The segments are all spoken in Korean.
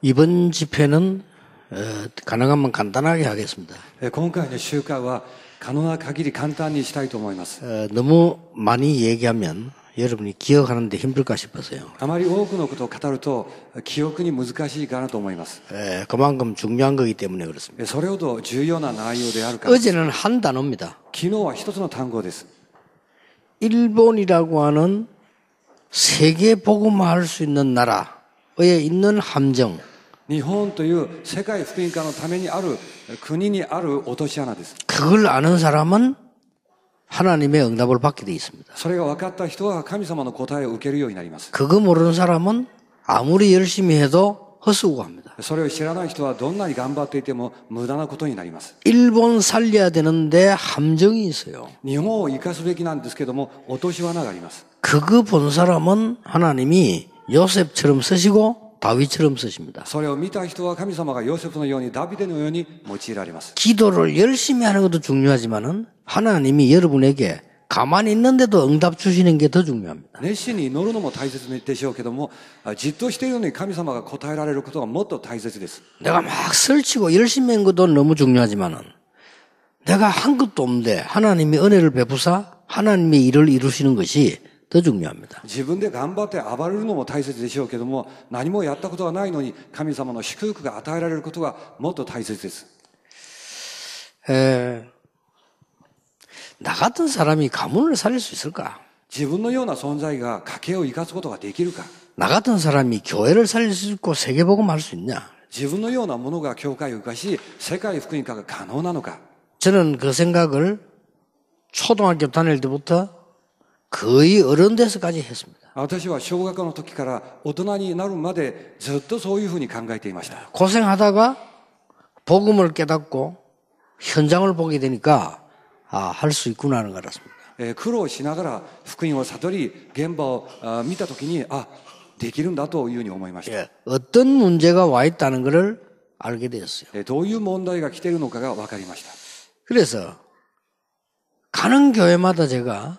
어, 이번 집회는 어, 가능하면 간단하게 하겠습니다. えー今回の集会は可能な限り簡単にしたいと思います。 어, 너무 많이 얘기하면 여러분이 기억하는데 힘들까 싶어서요. あまり多くのことを語ると記憶に難しいかなと思います。 에, 그만큼 중요한 거기 때문에 그렇습니다. えーそれほど重要な内容であるから。 어제는 한 단어입니다. 昨日は一つの単語です。 일본이라고 하는 세계 복음화할 수 있는 나라에 있는 함정, 日本という世界福音化のためにある国にある落とし穴です。 그걸 아는 사람은 하나님의 응답을 받게 돼 있습니다. それが分かった人は神様の答えを受けるようになります。 그거 모르는 사람은 아무리 열심히 해도 헛수고 합니다. それを知らない人はどんなに頑張っていても無駄なことになります。 일본 살려야 되는데 함정이 있어요. 日本を生かすべきなんですけども、落とし穴があります。 그거 본 사람은 하나님이 요셉처럼 쓰시고 다윗처럼 쓰십니다. それを見た人は神様がヨセフのようにダビデのように用いられます。 기도를 열심히 하는 것도 중요하지만은 하나님이 여러분에게 가만히 있는데도 응답 주시는 게 더 중요합니다. 熱心に祈るのも大切でしょうけども、あじっとしているのに神様が答えられることがもっと大切です。 내가 막 설치고 열심히 한 것도 너무 중요하지만은 내가 한 것도 없는데 하나님이 은혜를 베푸사 하나님의 일을 이루시는 것이 더 중요합니다. 自分で頑張って暴れるのも大切でしょうけども、何もやったことがないのに神様の祝福が与えられることがもっと大切です。 에, 나 같은 사람이 가문을 살릴 수 있을까? 自分のような存在が家計を生かすことができるか 나 같은 사람이 교회를 살릴 수 있고 세계복음 할 수 있냐? 自分のようなものが教会を生かし、世界福音化が可能なのか 저는 그 생각을 초등학교 다닐 때부터 거의 어른 돼서까지 했습니다. 私は小学校の時から大人になるまでずっとそういうふうに考えていました。 고생하다가 복음을 깨닫고 현장을 보게 되니까 아, 할 수 있구나 하는 걸 알았습니다. えー苦労しながら福音を悟り、現場をあ見た時に、あ、できるんだというふうに思いました。 예, 어떤 문제가 와 있다는 것을 알게 되었어요. えーどういう問題が来ているのかが分かりました。 그래서 가는 교회마다 제가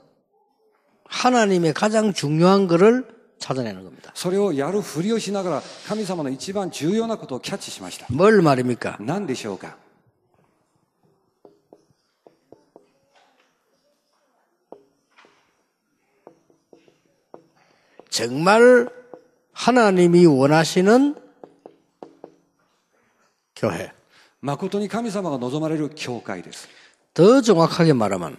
하나님의 가장 중요한 거를 찾아내는 겁니다. それをやるふりをしながら、神様の一番重要なことをキャッチしました。 뭘 말입니까? 何でしょうか 정말 하나님이 원하시는 교회. 誠に神様が望まれる教会です。 더 정확하게 말하면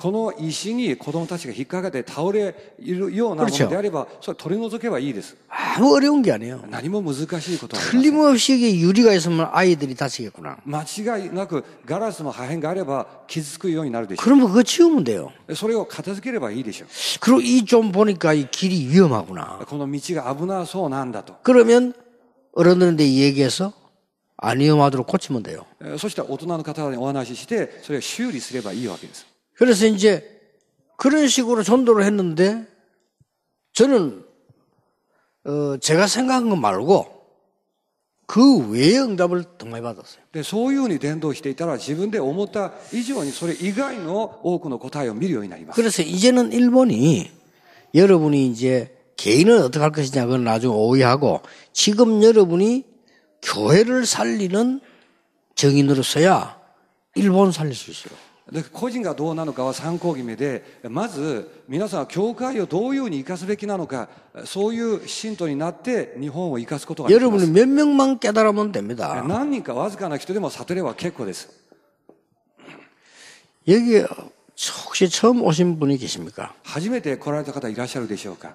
この石に子供たちが引っかかって倒れるようなものであれば、それ取り除けばいいです。 아무 어려운 게 아니에요. 何も難しいことはありません 틀림없이 이게 유리가 있으면 아이들이 다치겠구나. 間違いなくガラスの破片があれば傷つくようになるでしょ 그러면 그거 치우면 돼요. う。それを片付ければいいでしょ 그리고 이 좀 보니까 이 길이 위험하구나. う。この道が危なそうなんだと。 그러면 어른들한테 얘기해서 안 위험하도록 고치면 돼요. えーそして大人の方にお話しして、それを修理すればいいわけです。 그래서 이제 그런 식으로 전도를 했는데 저는 어 제가 생각한 거 말고 그 외의 응답을 더 많이 받았어요. で、そういうふうに伝道していたら自分で思った以上にそれ以外の多くの答えを見るようになります。 그래서 이제는 일본이 여러분이 이제 개인은 어떻게 할 것이냐 그건 나중에 오해하고 지금 여러분이 교회를 살리는 정인으로서야 일본 살릴 수 있어요. で個人がどうなのかは参考決めで、まず皆さんは教会をどういうふうに生かすべきなのか、そういう信徒になって日本を生かすことができます。 여러분이 몇 명만 깨달으면 됩니다. 何人かわずかな人でも悟れば結構です。 여기 혹시 처음 오신 분이 계십니까? 初めて来られた方いらっしゃるでしょうか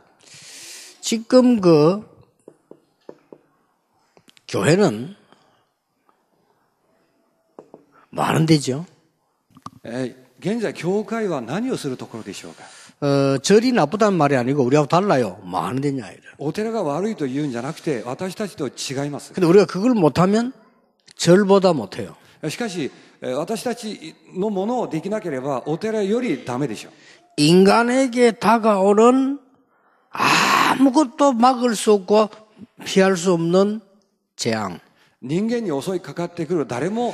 지금 그 교회는 많은 데죠. えー現在教会は何をするところでしょうか 어, 절이 나쁘다는 말이 아니고 우리하고 달라요. 많은 데냐 이래. お寺が悪いと言うんじゃなくて私たちと違います。 근데 우리가 그걸 못하면 절보다 못해요. しかし、えー私たちのものをできなければお寺よりダメでしょう。 인간에게 다가오는 아무것도 막을 수 없고 피할 수 없는 재앙. 人間に襲いかかってくる誰も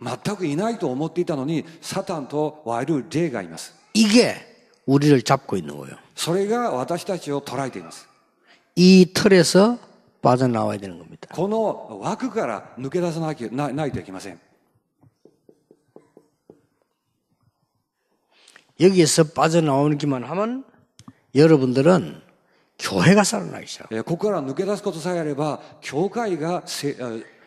全くいないと思っていたのにサタンと悪い霊がいます。 이게 우리를 잡고 있는 거예요. それが私たちを捉えています。 이 틀에서 빠져나와야 되는 겁니다. この枠から抜け出さなきゃなないといけません。 여기에서 빠져나오기만 하면 여러분들은 교회가 살아나기 시작. えーここから抜け出すことさえあれば、教会がせ えー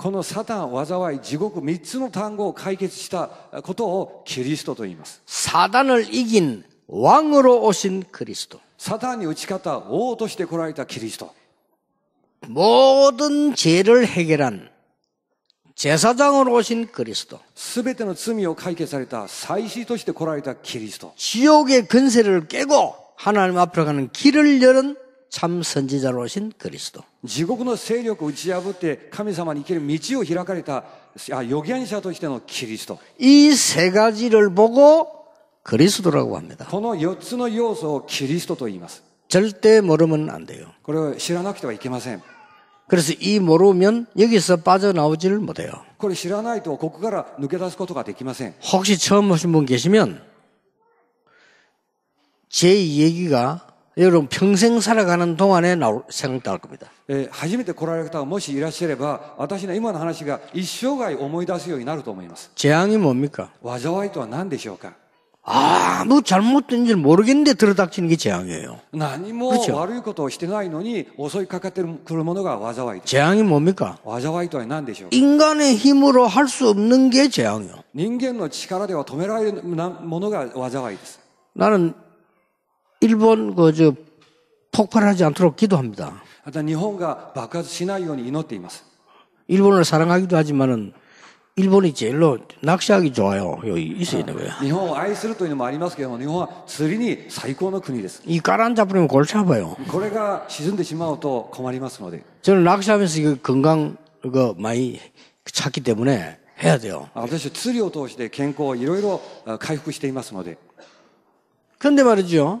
このサタン、災い、地獄、三つの単語を解決したことをキリストと言います。 사단을 이긴 왕으로 오신 그리스도. サタンに打ち勝った王として来られたキリスト。 모든 죄를 해결한 제사장으로 오신 그리스도. すべての罪を解決された祭司として来られたキリスト。 지옥의 근세를 깨고 하나님 앞으로 가는 길을 열은 참 선지자로 오신 그리스도. 地獄の勢力を打ち破って神様に生きる道を開かれたあ預言者としてのキリスト。 이 세 가지를 보고 그리스도라고 합니다. この四つの要素をキリストと言います。 절대 모르면 안 돼요. これを知らなくてはいけません。 그래서 이 모르면 여기서 빠져나오지를 못해요. これ知らないとここから抜け出すことができません。 혹시 처음 오신 분 계시면 제 얘기가 여러분 평생 살아가는 동안에 나올 생각 나올 겁니다. えー初めて来られる方がもしいらっしゃれば、私の今の話が一生涯思い出すようになると思います。 재앙이 뭡니까? 災いとは何でしょうか 아무 잘못된 줄 모르겠는데 들어닥치는 게 재앙이에요. 何も 그렇죠 悪いことをしてないのに襲いかかってくるものが災いです。 재앙이 뭡니까? 災いとは何でしょうか 인간의 힘으로 할 수 없는 게 재앙이요. 人間の力では止められるものが災いです。 나는 일본 그 저 폭발하지 않도록 기도합니다. また日本が爆発しないように祈っています。 일본을 사랑하기도 하지만은 일본이 제일로 낚시하기 좋아요. 여기 있어야 되는 거예요. 日本を愛するというのもありますけども、日本は釣りに最高の国です。 이 까란 잡으면 골치 아파요. これが沈んでしまうと困りますので、 저는 낚시하면서 이거 건강 이거 많이 찾기 때문에 해야 돼요. 私は釣りを通して健康をいろいろあ回復していますので、 그런데 말이죠.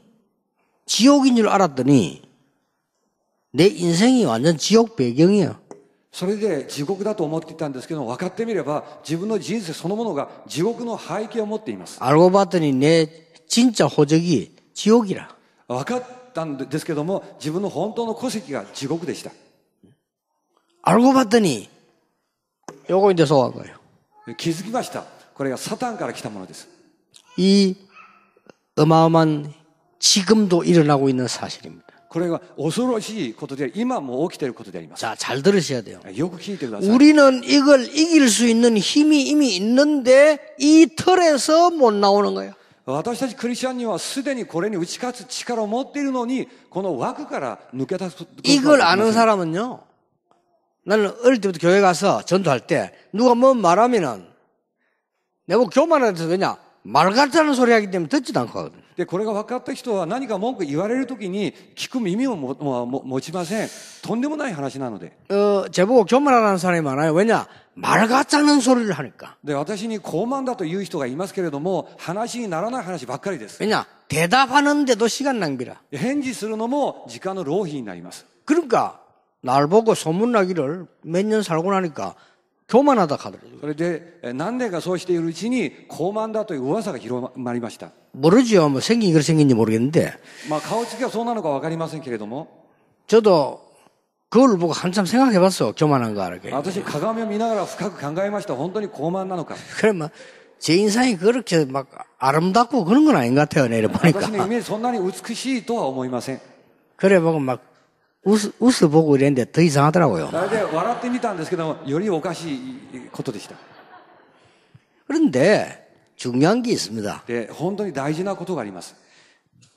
지옥인 줄 알았더니 내 인생이 완전 지옥 배경이야. それで地獄だと思っていたんですけど分かってみれば自分の人生そのものが地獄の背景を持っています 알고 봤더니 내 진짜 호적이 지옥이라. 分かったんですけども自分の本当の戸籍が地獄でした 알고 봤더니 요거 이제 소화한 거예요. 気づきましたこれがサタンから来たものです 이 어마어마한 지금도 일어나고 있는 사실입니다. これは恐ろしいことで今も起きていることであります 자, 잘 들으셔야 돼요. よく聞いてください 우리는 이걸 이길 수 있는 힘이 이미 있는데 이 틀에서 못 나오는 거예요. 私たちクリスチャンにはすでにこれに打ち勝つ力を持っているのにこの枠から抜け出すことができま 이걸 せん 아는 사람은요. 나는 어릴 때부터 교회 가서 전도할 때 누가 뭐 말하면은 내가 교만해서 왜냐 말 같다는 소리 하기 때문에 듣지도 않고 하거든. でこれが分かった人は何か文句言われるときに聞く耳をももも持ちませんとんでもない話なので 어, 제보고 교만하는 사람이 많아요. 왜냐 말 같다는 소리를 하니까. で私に傲慢だという人がいますけれども話にならない話ばっかりです 왜냐 대답하는데도 시간 낭비라. 返事するのも時間の浪費になります 그러니까 날 보고 소문나기를 몇 년 살고 나니까 교만하다 하더라고요. それでえ何年かそうしているうちに傲慢だという噂が広まりました、 모르지요. 뭐 생긴 걸 생긴지 모르겠는데 まあ、顔つきはそうなのか分かりませんけれども 저도 그걸 보고 한참 생각해봤어. 교만한 거 알게. 私鏡を見ながら深く考えました本当に傲慢なのか 그러면 제 인상이 그렇게 막 아름답고 그런 건 아닌 것 같아요. 내려 私のイ 보니까. メージそんなに美しいとは思いません 그래 보고 막 웃, 웃어보고 이랬는데 더 이상하더라고요. それで笑ってみたんですけどもよりおかしいことでした 그런데 중요한 게 있습니다. で本当に大事なことがあります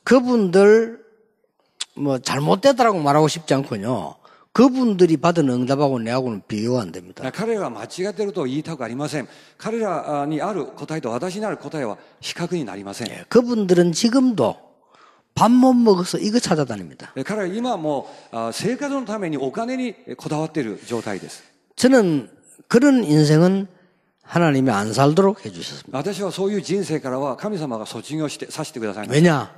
그분들 뭐 잘못됐다라고 말하고 싶지 않군요. 그분들이 받은 응답하고 내하고는 비교가 안 됩니다. 彼らが間違っていると言いたくありません彼らにある答えと私にある答えは比較になりません 예, 그분들은 지금도 밥 못 먹어서 이거 찾아다닙니다. で彼らは今もあ生活のためにお金にこだわっている状態です 저는 그런 인생은 하나님이 안 살도록 해주셨습니다. 私はそういう人生からは神様が卒業してさせてくださいました 왜냐?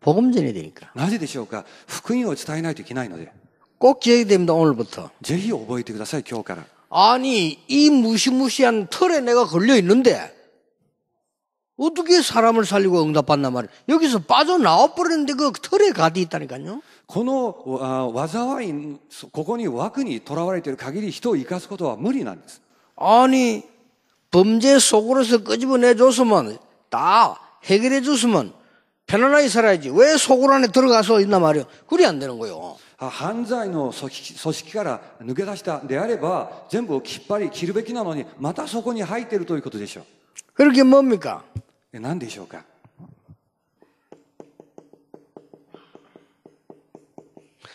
복음 전이 되니까. なぜでしょうか福音を伝えないといけないので 꼭 기억이 됩니다, 오늘부터. ぜひ覚えてください今日から 아니, 이 무시무시한 틀에 내가 걸려 있는데, 어떻게 사람을 살리고 응답받나 말이야. 여기서 빠져나와 버렸는데 그 틀에 가디 있다니까요. このあ災いここに枠にとらわれている限り人を生かすことは無理なんです 아니, 범죄 속으로서 끄집어내 줬으면, 다 해결해 줬으면, 편안하게 살아야지. 왜 속으로 안에 들어가서 있나 말이야. 그리 안 되는 거요. あ犯罪の組織組織から抜け出したんであれば全部をきっぱり切るべきなのにまたそこに入っているということでしょう 그렇게 뭡니까? え何でしょうか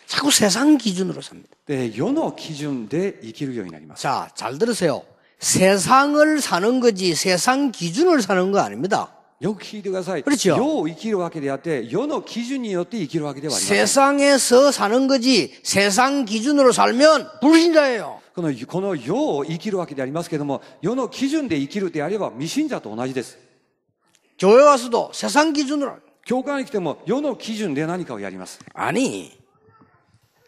자꾸 세상 기준으로 삽니다. で世の基準で生きるようになります 자, 잘 들으세요. 세상을 사는 거지 세상 기준을 사는 거 아닙니다. よく聞いてください 그렇죠 世を生きるわけであって世の基準によって生きるわけではありません 세상에서 사는 거지 세상 기준으로 살면 불신자예요. このこの世を生きるわけでありますけれども世の基準で生きるであれば未信者と同じです 교회 와서도 세상 기준으로教会に来ても世の基準で何かをやります 아니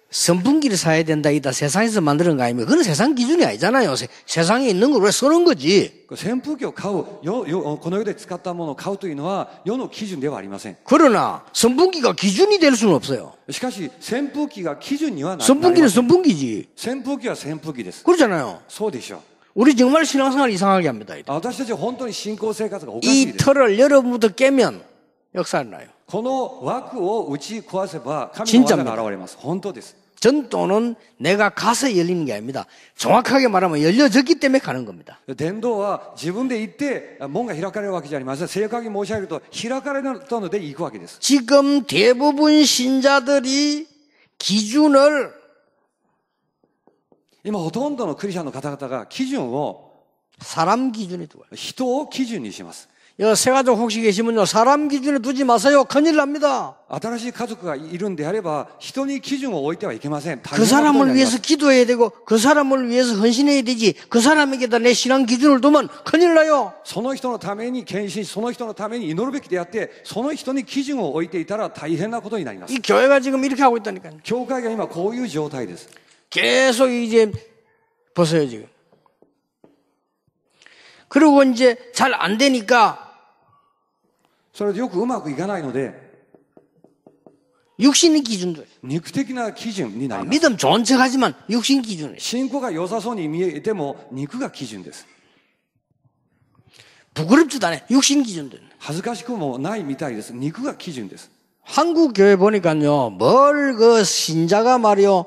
선풍기를 사야 된다 이다 세상에서 만드는 거 아니면 그건 세상 기준이 아니잖아요. 세, 세상에 있는 걸 왜 쓰는 거지. 扇風機を買う世世この世で使ったものを買うというのは世の基準ではありません 그러나 선풍기가 기준이 될 수는 없어요. しかし扇風機が基準にはななり 선풍기는 ません 선풍기지. 扇風機は扇風機です 그렇잖아요. そうでしょう 우리 정말 신앙생활 이상하게 합니다. あ私たちは本当に信仰生活がおかしい 이 です 틀을 여러분부터 깨면 역사를 나요. この枠を打ち壊せば神の 진짜입니다 技が現れます本当です 전도는 내가 가서 열리는 게 아닙니다. 정확하게 말하면 열려졌기 때문에 가는 겁니다. 伝道は自分で行って門が開かれるわけじゃありません正確に申し上げると開かれたので行くわけです 지금 대부분 신자들이 기준을 今ほとんどのクリスチャンの方々が基準を 사람 기준에 두어요. 人を基準にします 여 새가족 혹시 계시면요. 사람 기준에 두지 마세요. 큰일 납니다. 新しい家族がいるんであれば、人に基準を置いてはいけません。大 그 変なことに 사람을 なりま 위해서 す 기도해야 되고 그 사람을 위해서 헌신해야 되지. 그 사람에게다 내 신앙 기준을 두면 큰일 나요. その人のために献身し、その人のために祈るべきであって、その人に基準を置いていたら大変なことになります。 이 교회가 지금 이렇게 하고 있다니까요. 教会が今こういう状態です。 계속 이제 보세요 지금. 그리고 이제 잘 안 되니까 それでよくうまくいかないので、 육신의 기준도. 肉的な基準にな 아, ります。 믿음 좋은 척하지만 육신 기준이. 信仰が良さそうに見えても、肉が基準です。 부끄럽지도 않아. 육신 기준도. 恥ずかしくもないみたいです。肉が基準です。 한국 교회 보니까요, 뭘 그 신자가 말이요,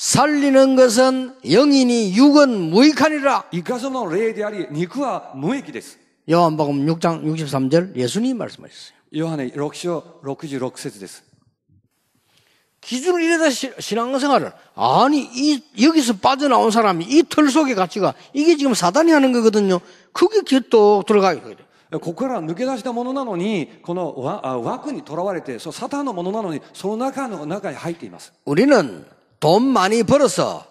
살리는 것은 영이니 육은 무익하니라. 生かすの霊であり肉は無益です 요한복음 6장 63절 예수님이 말씀하셨어요. ヨハネ6章66節です 기준을 이래다 시- 신앙생활을 아니 이 여기서 빠져나온 사람이 이 틀 속의 가치가 이게 지금 사단이 하는 거거든요. 그게 기- 또 들어가게 돼요. ここから抜け出したものなのにこのわあ枠にとらわれてそうサタンのものなのにその中の中に入っています 우리는 돈 많이 벌어서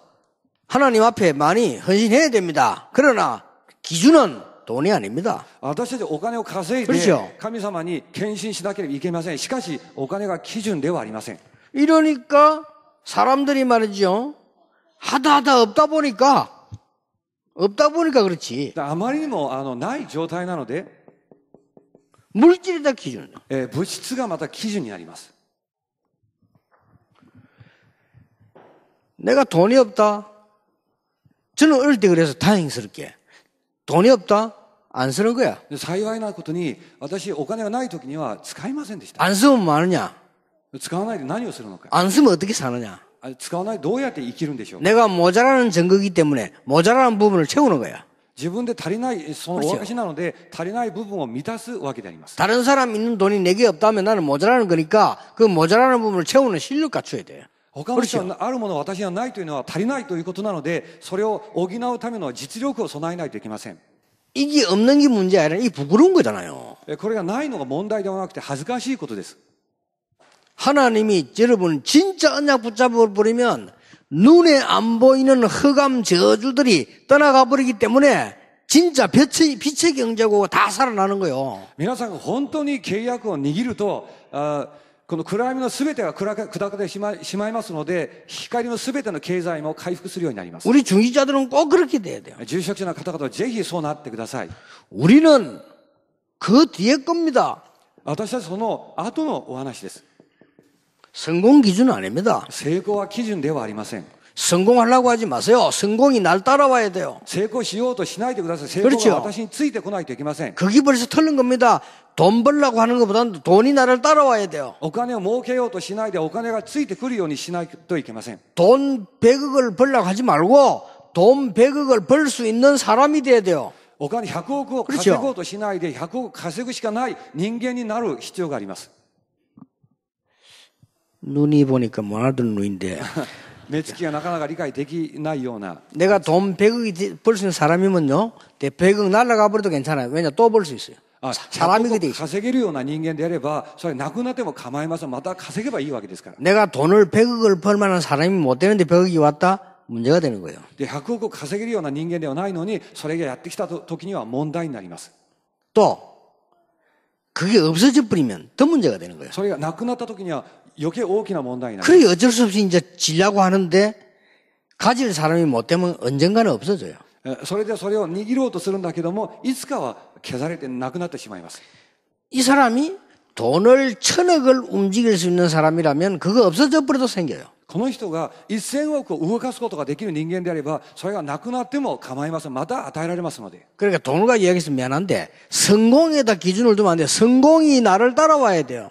하나님 앞에 많이 헌신해야 됩니다. 그러나 기준은 돈이 아닙니다. 私たちお金を稼い 그렇죠 で神様に献身しなければいけませんしかしお金が基準ではありません 이러니까 사람들이 말이죠. 하다 하다 없다 보니까 없다 보니까 그렇지. あまりにもあのない状態なので、 물질이 다 기준이에요. えー物質がまた基準になります 내가 돈이 없다. 저는 어릴 때 그래서 다행스럽게 돈이 없다. 안 쓰는 거야. で幸いなことに私お金がない時には使いませんでした 안 쓰면 뭐하느냐? 使わないで何をするのか 안 쓰면 어떻게 사느냐? あ使わないでどうやって生きるんでしょう 내가 모자라는 증거이기 때문에 모자라는 부분을 채우는 거야. 自分で足りないその 그렇죠 お証なので足りない部分を満たすわけであります 다른 사람 있는 돈이 내게 없다면 나는 모자라는 거니까 그 모자라는 부분을 채우는 실력 갖춰야 돼 요. 他の人はあるもの私にはないというのは足りないということなのでそれを補うための実力を備えないといけません 이게 없는 게 문제 아니라 이 부끄러운 거잖아요. えこれがないのが問題ではなくて恥ずかしいことです 하나님이 여러분 진짜 언약 붙잡아 버리면 눈에 안 보이는 흑암 저주들이 떠나가 버리기 때문에 진짜 빛의, 빛의 경제고 다 살아나는 거예요. 皆さんが本当に契約を握るとあ この暗闇の全てが暗く砕けてしまいしまいますので光の全ての経済も回復するようになります 우리 중직자들은 꼭 그렇게 돼야 돼요. 住職者の方々はぜひそうなってください 우리는 그 뒤에 겁니다. 私たちその後のお話です 성공 기준은 아닙니다. 成功は基準ではありません 성공하려고 하지 마세요. 성공이 날 따라와야 돼요. 成功しようとしないでください成 그렇 功 죠 が私についてこないといけません 그게 벌써 틀린 겁니다. 돈 벌려고 하는 것보다는 돈이 나를 따라와야 돼요. お金を儲けようとしないでお金がついてくるようにしないといけません 돈 100억을 벌려고 하지 말고 돈 100억을 벌 수 있는 사람이 돼야 돼요. お金100億を 그렇 稼 죠 ごうとしないで100億稼ぐしかない人間になる必要があります 눈이 보니까 못 알아듣는 눈인데 目つきがなかなか理解できないような 내가 돈 100억이 벌 수 있는 사람이면요. 내 100억 날라가 버려도 괜찮아요. 왜냐 또 벌 수 있어요. あ 사람이 100億 그돼 있어. 稼げるような人間であればそれなくなっても構いませんまた稼げばいいわけですから 내가 돈을 100억을 벌 만한 사람이 못 되는데 100억이 왔다? 문제가 되는 거예요. で100億を稼げるような人間ではないのにそれがやってきた時には問題になります 또 그게 없어져 버리면 더 문제가 되는 거예요. それがなくなった時には 余計大きな問題になる 그래 어쩔 수 없이 이제 지려고 하는데 가질 사람이 못 되면 언젠가는 없어져요. えそれでそれを握ろうとするんだけどもいつかは消されてなくなってしまいます 이 사람이 돈을 천억을 움직일 수 있는 사람이라면 그거 없어져 버려도 생겨요. この人が1000億を動かすことができる人間であればそれがなくなっても構いませんまた与えられますので 그러니까 돈과 이야기해서 미안한데 성공에다 기준을 두면 안 돼요. 성공이 나를 따라와야 돼요.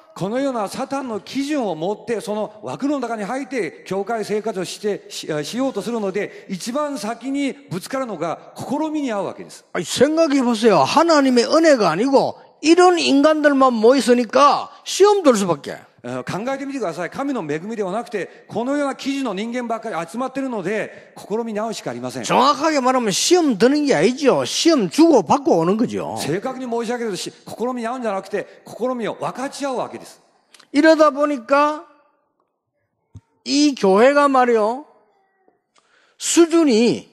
このようなサタンの基準を持ってその枠の中に入って教会生活をしてししようとするので一番先にぶつかるのが試みに合うわけです 아니, 생각해 보세요. 하나님의 은혜가 아니고 이런 인간들만 모였으니까 시험 들 수밖에. 考えてみてください。神の恵みではなくて、このような記事の人間ばっかり集まっているので、試み直しかありません。말하면드는게아니죠주고받고오는거죠正確に申し上げると、試み合うんじゃなくて、試みを分かち合うわけです。이러다보니까이교회가말이요수준이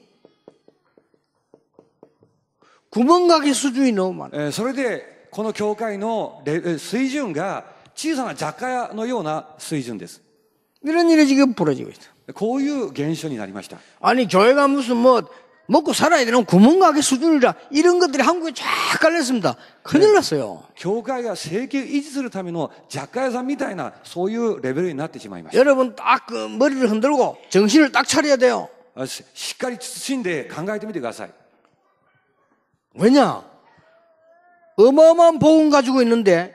구멍가게 수준이 너무 많아 요. それでこの教会の水準が小さな雑貨屋のような水準です 이런 일이 지금 벌어지고 있어요. こういう現象になりました 아니 교회가 무슨 뭐 먹고 살아야 되는 구멍가게 수준이라 이런 것들이 한국에 쫙 깔렸습니다. 큰일 났어요. 教会が生計を維持するための雑貨屋さんみたいなそういうレベルになってしまいました 여러분 딱 그 머리를 흔들고 정신을 딱 차려야 돼요. あししっかり慎んで考えてみてください 왜냐? 어마어마한 복음 가지고 있는데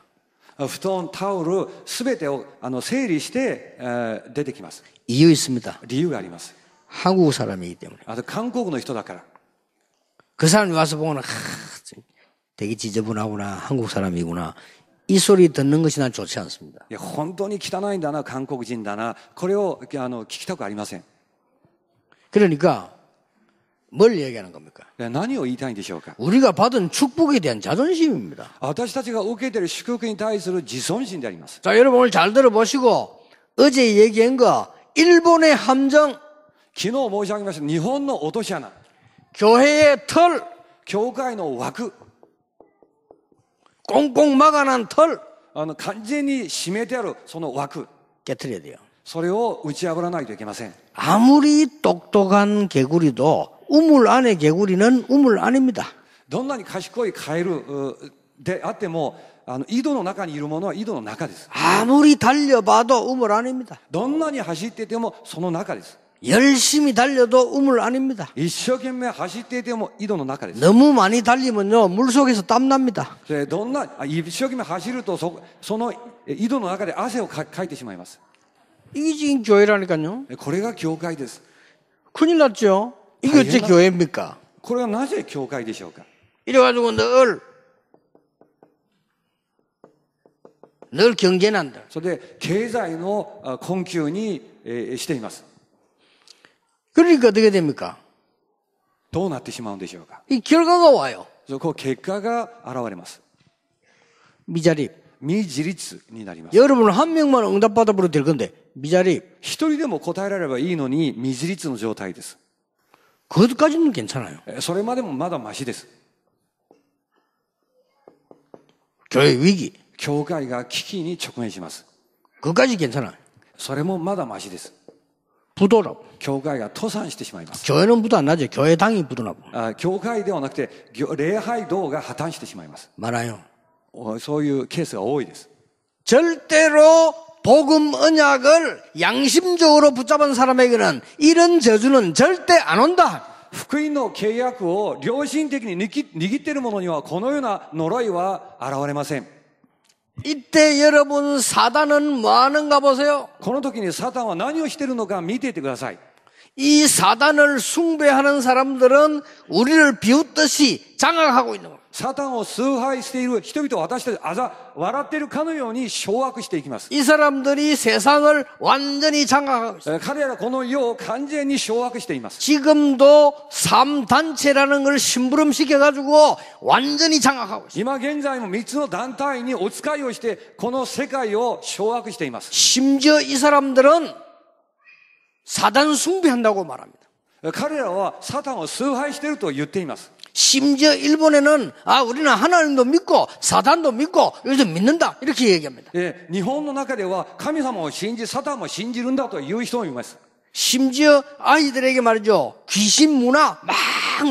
布団タオル全てをあの整理して、えー出てきます 이유 있습니다. 理由があります 한국 사람이기 때문에. あと韓国の人だから 그 사람이 와서 보면 하, 되게 지저분하구나 한국 사람이구나 이 소리 듣는 것이 난 좋지 않습니다. いや本当に汚いんだな韓国人だなこれをあの聞きたくありませんい 그러니까 뭘 얘기하는 겁니까? や何を言いたいんでしょうか 우리가 받은 축복에 대한 자존심입니다. 私たちが受けている祝福に対する自尊心であります 자, 여러분 오늘 잘 들어보시고 어제 얘기한 거 일본의 함정, 昨日申し上げました日本の落とし穴 교회의 털, 教会の枠 꽁꽁 막아난 털 あの完全に締めてあるその枠 깨트려야 돼요. それを打ち破らないといけません 아무리 똑똑한 개구리도 우물 안의 개구리는 우물 안입니다. どんなに賢いカエルうであってもあの井戸の中にいるものは井戸の中です 아무리 달려봐도 우물 안입니다. どんなに走っていてもその中です 열심히 달려도 우물 안입니다. 一生懸命走っていても井戸の中です 너무 많이 달리면요 물속에서 땀 납니다. それどんなあ一生懸命走るとそそのえ井戸の中で汗をかかいてしまいます 이게 지금 교회라니까요. えこれが教会です 큰일 났죠. 이게 어째 당연하- 교회입니까? これはなぜ教会でしょうか 이래가지고 늘, 늘 경계난다. それで経済のあ困窮に、えーしています 그러니까 어떻게 됩니까? どうなってしまうんでしょうか 이 결과가 와요. そこ結果が現れます 미자립. 未自立になります 여러분 한 명만 응답받아 버려도 될 건데 미자립. 一人でも答えられればいいのに未自立の状態です 그것까지는 괜찮아요. えそれまでもまだマシです 교회 위기. 教会が危機に直面します 그것까지 괜찮아요. それもまだマシです 부도랍. 教会が倒産してしまいます 교회는 부도 안 나죠. 교회당이 부도나고. あ教会ではなくて行礼拝堂が破綻してしまいます 많아요. おそういうケースが多いです 절대로 복음 언약을 양심적으로 붙잡은 사람에게는 이런 저주는 절대 안 온다. 福音の契約を良心的に握き握っている者にはこのような呪いは現れません 이때 여러분 사단은 뭐 하는가 보세요. この時にサタンは何をしているのか見ていてください 이 사단을 숭배하는 사람들은 우리를 비웃듯이 장악하고 있는 겁니다. サタンを崇拝している人々を私たちあざ笑っているかのように掌握していきます。 이 사람들이 세상을 완전히 장악하고 있습니다. えー彼らこの世を完全に掌握しています。 지금도 삼단체라는 걸 심부름시켜가지고 완전히 장악하고 있습니다. 今現在も3つの団体にお使いをして、この世界を掌握しています。 심지어 이 사람들은 사단 숭배한다고 말합니다. 彼らはサタンを崇拝していると言っています。 심지어 일본에는 아 우리는 하나님도 믿고 사단도 믿고 여기서 믿는다 이렇게 얘기합니다. えー日本の中では神様を信じ、サタンも信じるんだという人もいます。 심지어 아이들에게 말이죠 귀신 문화 막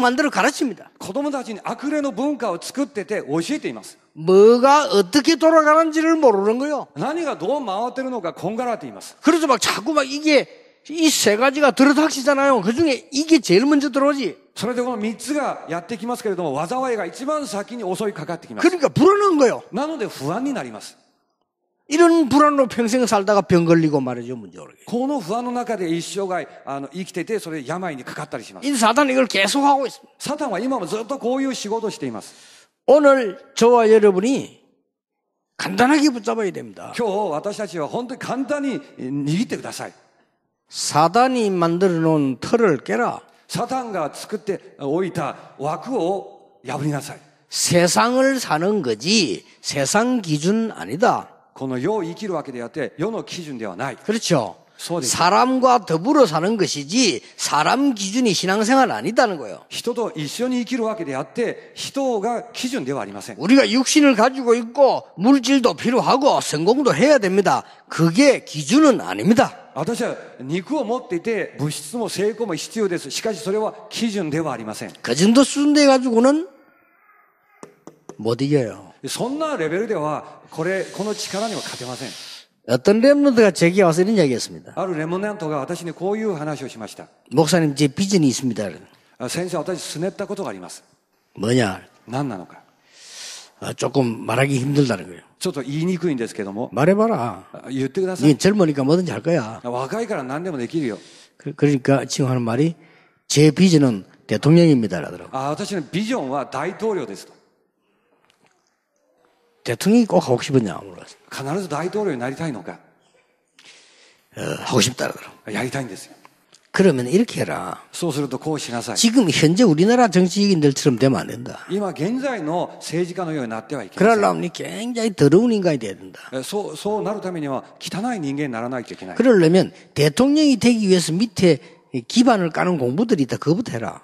만들어 가르칩니다. 子供たちに悪霊の文化を作ってて教えています。 뭐가 어떻게 돌아가는지를 모르는 거요. 何がどう回ってるのかこんがらっています。 그래서 막 자꾸 막 이게 이 세 가지가 들어닥치잖아요. 그 중에 이게 제일 먼저 들어오지. それでこの3つがやってきますけれども、災いが一番先に襲いかかってきます。 그러니까 불안한 거요. なので不安になります。 이런 불안으로 평생 살다가 병 걸리고 말이죠 문제 오르게. この不安の中で一生涯あの生きてて、それで病にかかったりします。 이 사단이 이걸 계속하고 있습니다. サタンは今もずっとこういう仕事をしています。 오늘 저와 여러분이 간단하게 붙잡아야 됩니다. 今日私たちは本当に簡単に握ってください。 사단이 만들어 놓은 틀을 깨라. サタンが作っておいた枠を破りなさい。 세상을 사는 거지 세상 기준 아니다. この世を生きるわけであって、世の基準ではない。 그렇죠. 소리. 사람과 더불어 사는 것이지 사람 기준이 신앙생활 아니다는 거예요. 人と一緒に生きるわけであって、人が基準ではありません。 우리가 육신을 가지고 있고 물질도 필요하고 성공도 해야 됩니다. 그게 기준은 아닙니다. 私は肉を持っていて、物質も成功も必要です。しかしそれは基準ではありません。 그 정도 수준 돼 가지고는 못 이겨요. そんなレベルでは、これ、この力には勝てません。 어떤 랩런트가 제게 와서 이런 이야기 했습니다. あるレモネントが私にこういう話をしました。 목사님 제 비전이 있습니다. あ先生、私、すねったことがあります。 뭐냐? 何なのか。 어, 조금 말하기 힘들다는 거예요. ちょっと言いにくいんですけども、 말해봐라. あ言ってください。 네 젊으니까 뭐든지 할 거야. 若いから何でもできるよ。 그- 그러니까 지금 하는 말이 제 비전은 대통령입니다. 라더라고. あ私のビジョンは大統領ですと。 대통령이 꼭 하고 싶었냐? 물어봤어. 必ず大統領になりたいのか。 어, 하고 싶다. 라더라고. やりたいんですよ。 그러면 이렇게 해라. そうするとこうしなさい。 지금 현재 우리나라 정치인들처럼 되면 안 된다. 今現在の政治家のようになってはいけません。 그러려면 굉장히 더러운 인간이 돼야 된다. えそう、そうなるためには汚い人間にならないといけない。 그러려면 대통령이 되기 위해서 밑에 기반을 까는 공부들이 있다. 그거부터 해라.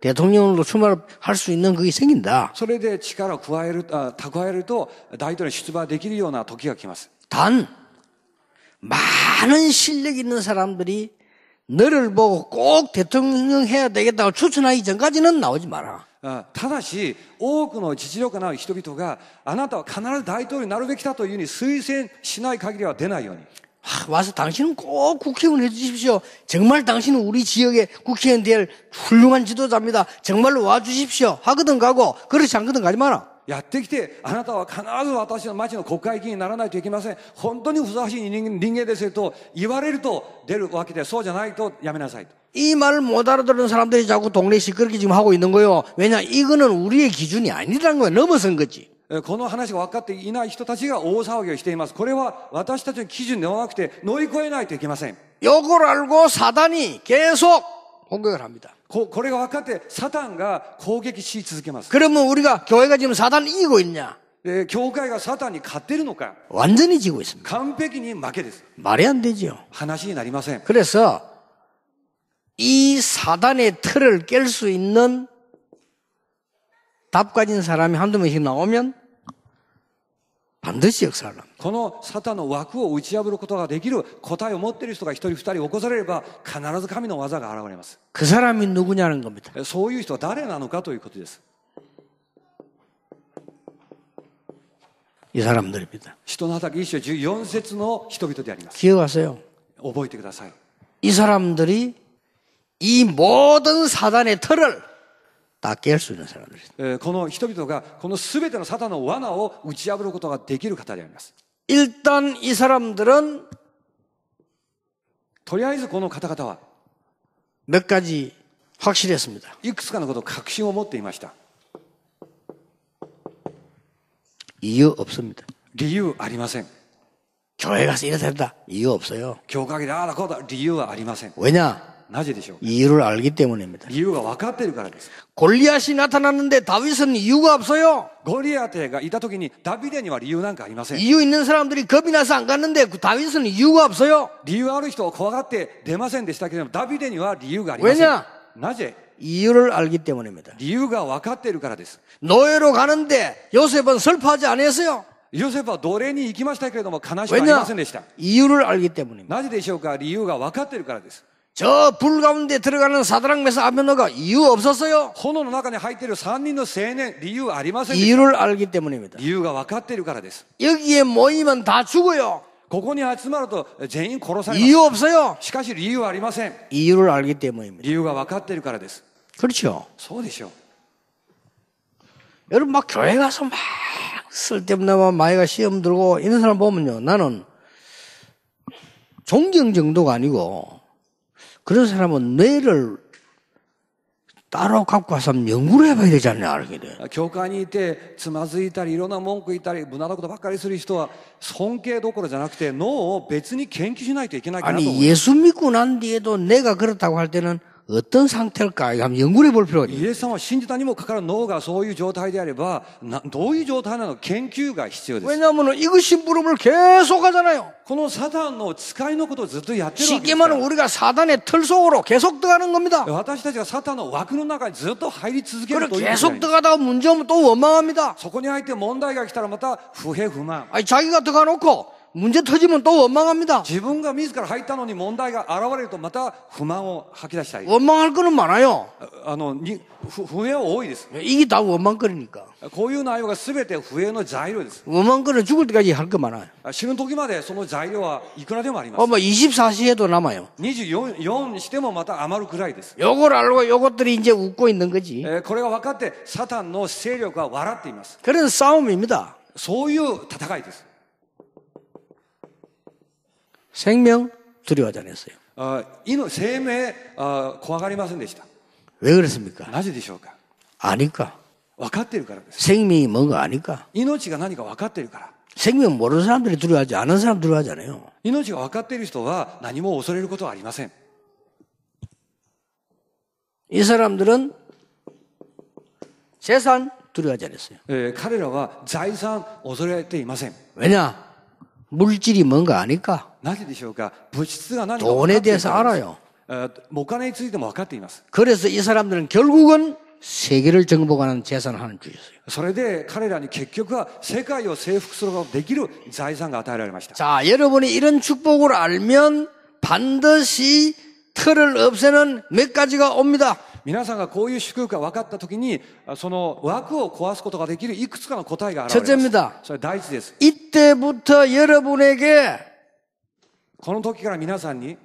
대통령으로 출마할 수 있는 그게 생긴다. それで力を加える、あ蓄えると大統領に出馬できるような時が来ます。 단 많은 실력 있는 사람들이 너를 보고 꼭 대통령 해야 되겠다고 추천하기 전까지는 나오지 마라. あただし、多くの実力のある人々が、あなたは必ず大統領になるべきだというふうに推薦しない限りは出ないように。 하, 와서 당신은 꼭 국회의원 해주십시오. 정말 당신은 우리 지역의 국회의원 될 훌륭한 지도자입니다. 정말로 와주십시오. 하거든 가고 그렇지 않거든 가지 마라. やってきて、あなたは必ず私の町の国会議員にならないといけません。本当にふさわしい人間人間ですよと言われると出るわけで、そうじゃないとやめなさいと。 이 말을 못 알아들은 사람들이 자꾸 동네 시끄럽게 지금 하고 있는 거예요. 왜냐 이거는 우리의 기준이 아니라는 거예요. 넘어선 거지. えこの話が分かっていない人たちが大騒ぎをしています。これは私たちの基準ではなくて乗り越えないといけません。 요걸 알고 사단이 계속 공격을 합니다. ここれが分かってサタンが攻撃し続けます。 그러면 우리가 교회가 지금 사단을 이기고 있냐? で教会がサタンに勝ってるのか 완전히 지고 있습니다. 完璧に負けです。 말이 안 되지요. 話になりません。 그래서 이 사단의 틀을 깰 수 있는 답 가진 사람이 한두 명씩 나오면 반드시 역사를 합니다. このサタンの枠を打ち破ることができる答えを持っている人が一人二人起こされれば必ず神の技が現れます。 그 사람이 누구냐는 겁니다. そういう人は誰なのかということです。 이 사람들입니다. 人の働き一章14節の人々であります。 기억하세요. 覚えてください。 이 사람들이 이 모든 사단의 틀을 この人々がこの全てのサタンの罠を打ち破ることができる方であります。 일단 이 사람들은 とりあえずこの方々は 몇 가지 확실했습니다. いくつかのことを確信を持っていました。 이유 없습니다. 理由ありません。 교회 가서 이래야 된다. 이유 없어요. 教会でああだこうだ理由はありません。 왜냐? なぜでしょう 이유를 알기 때문입니다. 理由が分かっているからです。 골리앗이 나타났는데 다윗은 이유가 없어요. ゴリアテがいた時にダビデには理由なんかありません。 이유 있는 사람들이 겁이 나서 안 갔는데 그 다윗은 이유가 없어요. 理由ある人を怖がって出ませんでしたけれども、ダビデには理由がありません。 왜냐? なぜ 이유를 알기 때문입니다. 理由が分かっているからです。 노예로 가는데 요셉은 슬퍼하지 않았어요. ヨセフは奴隷に行きましたけれども悲しくありま 왜냐? せんでした。 이유를 알기 때문입니다. なぜでしょうか理由が分かっているからです。 저 불 가운데 들어가는 사드랑 메사 아벤노가 이유 없었어요. 炎の中に入っている3人の青年、理由ありませんでした。 이유를 알기 때문입니다. 理由が分かっているからです。 여기에 모이면 다 죽어요. ここに集まると全員殺されま 이유 없어요. す。しかし理由はありません。 이유를 알기 때문입니다. 理由が分かっているからです。 그렇죠. そうでしょう。 여러분 막 교회 가서 막 쓸데없는 막 마이가 시험 들고 이런 사람 보면요. 나는 존경 정도가 아니고 그런 사람은 뇌를 따로 갖고 와서 한번 연구를 해봐야 되지 않냐 알게 돼. 教会にいてつまずいたりいろんな文句言ったり無駄なことばっかりする人は尊敬どころじゃなくて脳を別に研究しないといけないかなと思 아니 う 예수 믿고 난 뒤에도 내가 그렇다고 할 때는 어떤 상태일까 이거 한번 연구를 해볼 필요가 있어요. イエス様を信じたにもかかわらず脳がそういう状態であればなどういう状態なのか研究が必要です 왜냐하면 이것이 물음을 계속 하잖아요. このサタンの使いのことをずっとやってるわけで 쉽게 すか 말하면 ら 우리가 사단의 틀 속으로 계속 들어가는 겁니다. 私たちがサタンの枠の中にずっと入り続け 그리고 るということ 계속 なんです 들어가다가 문제 오면 또 원망합니다. そこに入って問題が来たらまた不平不満 아니 자기가 들어가 놓고 문제 터지면 또 원망합니다. 自分が自ら入ったのに問題が現れるとまた不満を吐き出したい 원망할 거는 많아요. あのに不不平は多いです 이게 다 원망거리니까. こういう内容が全て不平の材料です 원망거리는 죽을 때까지 할 거 많아요. 死ぬ時までその材料はいくらでもありま 어, す 뭐 24시 해도 남아요. 24 4してもまた余るくらいです 요걸 알고 요것들이 이제 웃고 있는 거지. えーこれが分かってサタンの勢力は笑っています 그런 싸움입니다. そういう戦いです 생명 두려워하지 않았어요. あ命生命あ怖がりませんでした 왜 그렇습니까? なぜでしょうか 아니까. 分かっているからです 생명이 뭔가 아니까. 命が何か分かっているから 생명 모르는 사람들이 두려워하지 않은 사람 두려워하잖아요. 命が分かっている人は何も恐れることはありません 이 사람들은 재산 두려워하지 않았어요. えー彼らは財産恐れていません 왜냐? 물질이 뭔가 아니까. なぜでしょうか物質が何か分か 돈에 っている 대해서 からです 알아요. えーお金についても分かっています 그래서 이 사람들은 결국은 세계를 정복하는 재산을 하는 주였어요. それで彼らに結局は世界を征服することができる財産が与えられました 자, 여러분이 이런 축복을 알면 반드시 틀을 없애는 몇 가지가 옵니다. 皆さんがこういう祝福が分かった時にあその枠を壊すことができるいくつかの答えが現れます 첫째입니다. それ第一です 이때부터 여러분에게 この時から皆さんに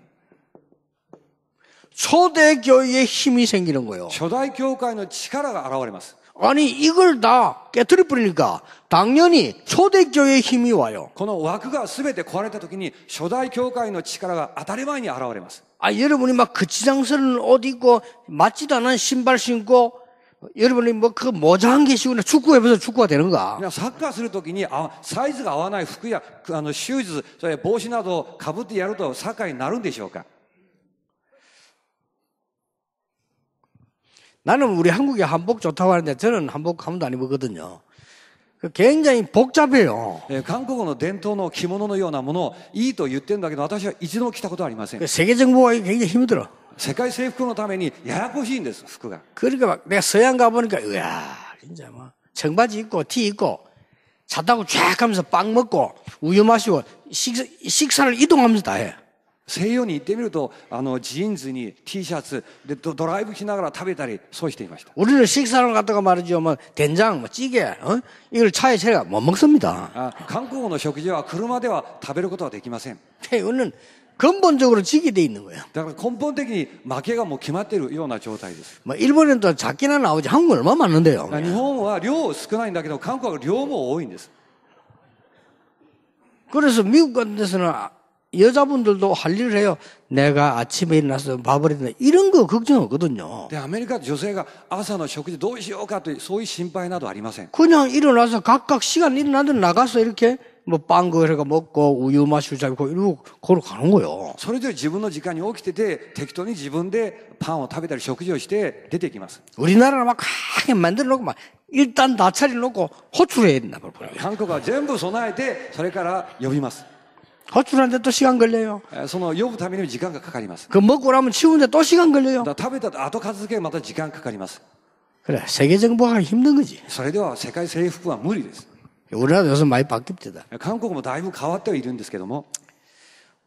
초대교회의 힘이 생기는 거예요. 初代教会の力が現れます 아니, 이걸 다 깨뜨려 버리니까 당연히 초대교회의 힘이 와요. この枠が全て壊れた時に初代教会の力が当たり前に現れます 아, 여러분이 막 그 지상스러운 옷 입고 맞지도 않은 신발 신고 여러분이 뭐 그 모자 한 개 씌우는 축구해 보세요. 축구가 되는가? 그냥 サッカー する時に あ, サイズが 合わない服や その, あの, シューズ, 帽子などかぶってやるとサッカーになるんでしょうか? 나는 우리 한국에 한복 좋다고 하는데 저는 한복 한 번도 안 입었거든요. 그 굉장히 복잡해요. えー韓国の伝統の着物のようなものをいいと言ってるんだけど私は一度も着たことはありません 그 세계 정보가 굉장히 힘들어. 世界征服のためにややこしいんです服が 그러니까 막 내가 서양 가보니까, 으야, 진짜 뭐, 청바지 입고, 티 입고, 차 타고 쫙 하면서 빵 먹고 우유 마시고 식사, 식사를 이동하면서 다 해. 西洋に行ってみるとあのジーンズに T シャツでドドライブしながら食べたりそうしていました 우리는 식사를 갖다가 말이죠. 뭐 된장, 뭐 찌개, 어? 이걸 차에 채가 못 먹습니다. あ韓国の食事は車では食べることはできません 이거는 근본적으로 지게 돼 있는 거예요. だから根本的に負けがもう決まっているような状態です 뭐 일본은 또 작게나 나오지 한국 얼마 많은데요. 日本は量少ないんだけど韓国は量も多いんです 그래서 미국 같은 데서는 아- 여자분들도 할 일을 해요. 내가 아침에 일어나서 밥을 했는데 이런 거 걱정 없거든요. でアメリカで女性が朝の食事どうしようかというそういう心配などありません 그냥 일어나서 각각 시간 일어나든 나가서 이렇게 뭐 빵 그래가 먹고 우유 마시고 자고 이러고 걸어 가는 거요. それぞれ自分の時間に起きてて適当に自分でパンを食べたり食事をして出てきます 우리나라는 막 크게 만들어 놓고 막 일단 다 차려 놓고 호출해야 된다 볼 거예요. 韓国は全部備えてそれから呼びます 호출하는데 또 시간 걸려요. えーその呼ぶためにも時間がかかります 그 먹고 나면 치우는데 또 시간 걸려요. だから食べた後片付けがまた時間かかります 그래 세계 정보가 힘든 거지. それでは世界征服は無理です 우리나라 요즘 많이 바뀝니다. 韓国もだいぶ変わってはいるんですけども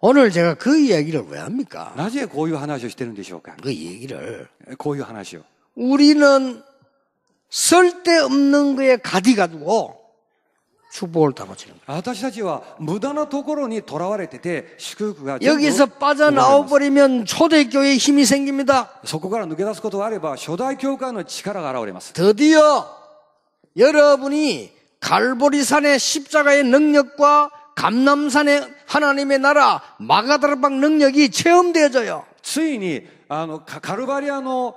오늘 제가 그 이야기를 왜 합니까? なぜこういう話をしてるんでしょうか 그 얘기를 えーこういう話を 우리는 쓸데없는 거에 가디 가지고 축복을 다 놓치는 거예요. 私たちは無駄なところにとらわれてて祝福が全部 여기서 奪われます 빠져나와 버리면 초대교회의 힘이 생깁니다. そこから抜け出すことがあれば初代教会の力が現れます 드디어 여러분이 갈보리산의 십자가의 능력과 감남산의 하나님의 나라 마가다르방 능력이 체험되어져요. ついにあのカカルバリアの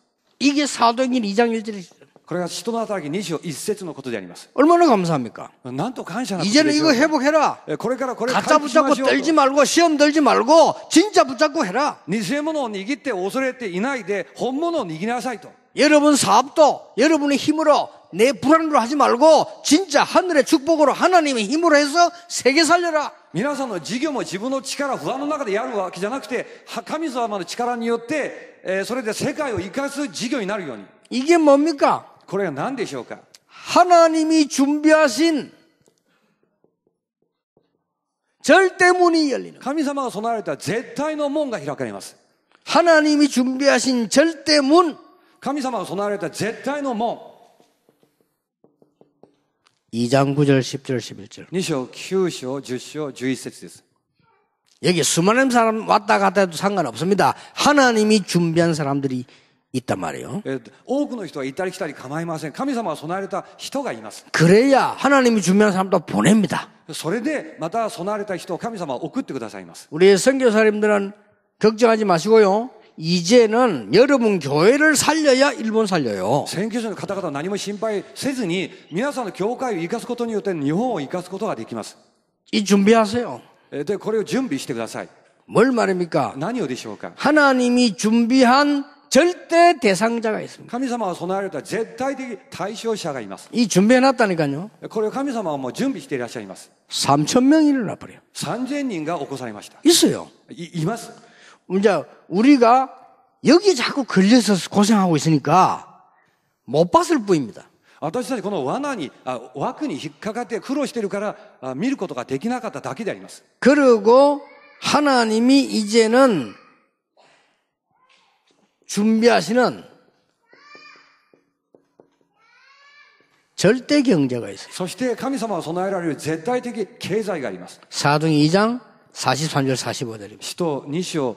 이게 사도행전 2장 1절이죠. これが使徒の働き2章1節のことであります 얼마나 감사합니까? なんと感謝なこと 이제는 でしょ 이거 うか 회복해라. えこれからこれ 가짜 回復しま 붙잡고 しょうと 떨지 말고 시험 들지 말고 진짜 붙잡고 해라. 偽物を握って恐れていないで本物を握りなさいと 여러분 사업도 여러분의 힘으로 내 불안으로 하지 말고 진짜 하늘의 축복으로 하나님의 힘으로 해서 세계 살려라. 皆さんの事業も自分の力不安の中でやるわけじゃなくては神様の力によって、えーそれで世界を生かす事業になるように 이게 뭡니까? これは何でしょうか 하나님이 준비하신 절대문이 열리는. 神様が備えられた絶対の門が開かれます 하나님이 준비하신 절대문. 神様が備えられた絶対の門 2장 9절, 10절, 11절. 2쇼, 9쇼, 10쇼, 11절. 여기 수많은 사람 왔다 갔다 해도 상관없습니다. 하나님이 준비한 사람들이 있단 말이에요. 그래야 하나님이 준비한 사람도 보냅니다. 우리 선교사님들은 걱정하지 마시고요. 이제는 여러분 교회를 살려야 일본 살려요. 選挙者の方々は何も心配せずに皆さんの教会を生かすことによって日本を生かすことができます 이 준비하세요. えーでこれを準備してください 뭘 말입니까? 何をでしょうか 하나님이 준비한 절대 대상자가 있습니다. 神様が備えられた絶対的対象者がいます 이 준비해놨다니까요. これを神様はもう準備していらっしゃいます 3천 명이 일어나 버려요. 3000人が起こされました 있어요. いいます 이제 우리가 여기 자꾸 걸려서 고생하고 있으니까 못 봤을 뿐입니다. 私たちこの罠にあ枠に引っかかって苦労しているからあ見ることができなかっただけであります 그리고 하나님이 이제는 준비하시는 절대 경제가 있어요. そして神様が備えられる絶対的経済があります 사도행 2장 43절 45절입니다. 使徒2章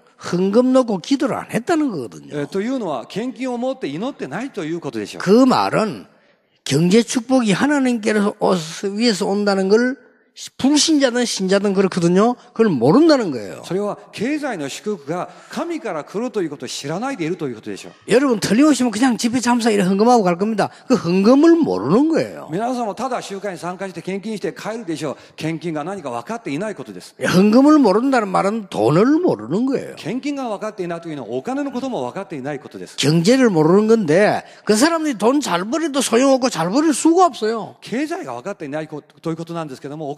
헌금 넣고 기도를 안 했다는 거거든요. えーというのは、献金を持って祈ってないということでしょう。 그 말은 경제 축복이 하나님께서 위에서 온다는 걸 불신자든 신자든 그렇거든요. 그걸 모른다는 거예요. それは経済の祝福が神から来るということを知らないでいるということでしょう。 여러분 틀림없이 그냥 집회 참사 이래 헌금하고 갈 겁니다. 그 헌금을 모르는 거예요. 皆さんもただ集会に参加して献金して帰るでしょう。献金が何か分かっていないことです。 헌금을 모른다는 말은 돈을 모르는 거예요. 献金が分かっていないというのはお金のことも分かっていないことです。 경제를 모르는 건데 그 사람들이 돈 잘 벌어도 소용없고 잘 벌일 수가 없어요. 経済が分かっていないこということなんですけども、お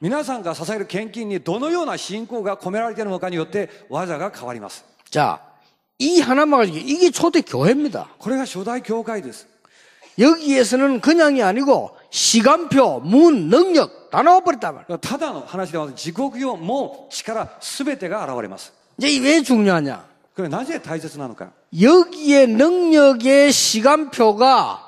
皆さんが捧げる献金にどのような信仰が込められているのかによって技が変わります。 자, 이 하나만 가지고 이게 초대 교회입니다. これが初代教会です。 여기에서는 그냥이 아니고 시간표, 문, 능력 다 나와버렸단 말이에요. ただの話ではなく時刻よもう力全てが現れます。 이제 이게 왜 중요하냐? これなぜ大切なのか。 여기에 능력의 시간표가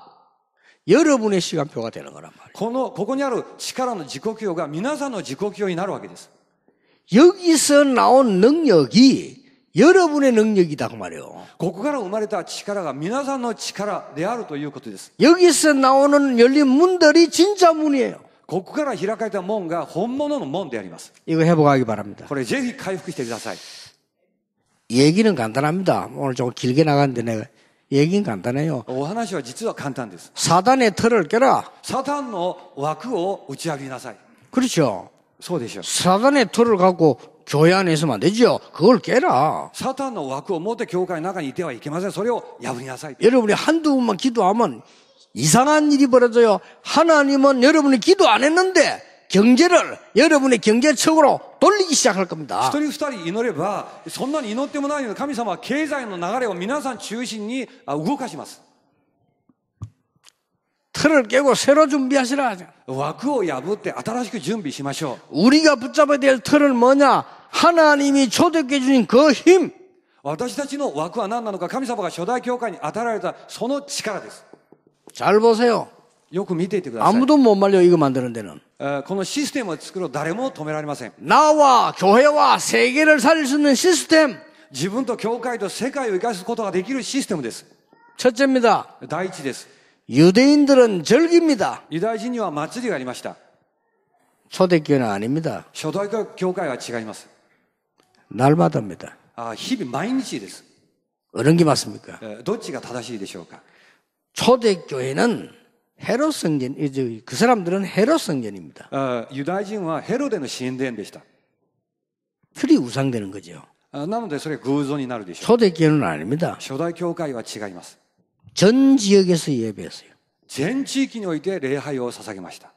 여러분의 시간표가 되는 거란 말이에요. この、ここにある力の時刻表が皆さんの時刻表になるわけです。 여기서 나온 능력이 여러분의 능력이다 그 말이에요. ここから生まれた力が皆さんの力であるということです。 여기서 나오는 열린 문들이 진짜 문이에요. ここから開かれた門が本物の門であります。 이거 회복하기 바랍니다. これぜひ回復してください。 얘기는 간단합니다. 오늘 조금 길게 나갔는데 내가 얘긴 간단해요. 어, 오 하나시와 진짜 간단합니다. 사단의 틀을 깨라. 사단의 와크를 우치하기나사이. 그렇죠. 소되죠. 사단의 틀을 갖고 교회 안에 있으면 되죠. 그걸 깨라. 사탄의 와크 모두 교회 나가 이때와 있게 마세요. 소리요. 야분이나사이. 여러분이 한두 번만 기도하면 이상한 일이 벌어져요. 하나님은 여러분이 기도 안 했는데 경제를 여러분의 경제척으로 돌리기 시작할 겁니다. 一人二人祈れば、そんなに祈ってもないのに神様は経済の流れを皆さん中心にあ動かします。 틀을 깨고 새로 준비하시라. 枠を破って新しく準備しましょう。 우리가 붙잡아야 될 틀은 뭐냐? 하나님이 초대해 주신 그 힘. 私たちの枠は何なのか、神様が初代教会に与えられたその力です。 잘 보세요. よく見ていてください。 아무도 못 말려 이거 만드는 데는. えーこのシステムを作る誰も止められません。 나와 교회와 세계를 살릴 수 있는 시스템. 自分と教会と世界を生かすことができるシステムです。 첫째입니다. 第一です。 유대인들은 절기입니다. ユダヤ人には祭りがありました。 초대교회는 아닙니다. 初代教会は違います。 날마다입니다. あ日々毎日です。 어느 게 맞습니까? えーどっちが正しいでしょうか。 초대교회는 헤롯 성전, 이제 그 사람들은 헤롯 성전입니다. あユダヤ人はヘロデの神殿でした。 틀이 우상되는 거죠. あなのでそれは偶像になるでしょう。 초대교회는 아닙니다. 初代教会は違います。 전 지역에서 예배했어요. 全地域において礼拝を捧げました。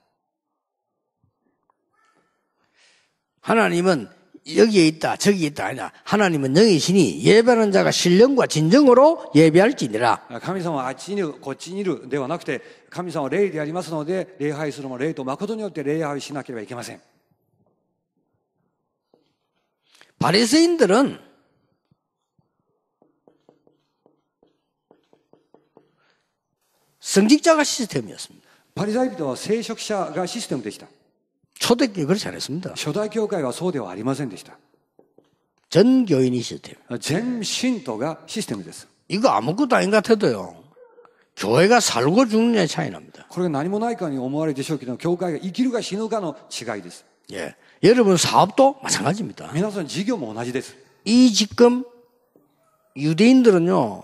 하나님은 여기에 있다, 저기에 있다, 아니다. 하나님은 영이시니 예배하는 자가 신령과 진정으로 예배할지니라. あ神様はあっちにいる、こっちにいるではなくて、神様は霊でありますので、礼拝するも霊と誠によって礼拝をしなければいけません。 바리새인들은 성직자가 시스템이었습니다. パリサイ人は聖職者がシステムでした。 초대교회 그렇지 않았습니다. 初代教会はそうではありませんでした。 전 교인이 시스템. 全信徒がシステムです。 이거 아무것도 아닌 것 같아도요. 교회가 살고 죽느냐의 차이 납니다. これが何もないかに思われるでしょうけど、教会が生きるか死ぬかの違いです。 예. 여러분 사업도 마찬가지입니다. 皆さん事業も同じです。 이 지금 유대인들은요,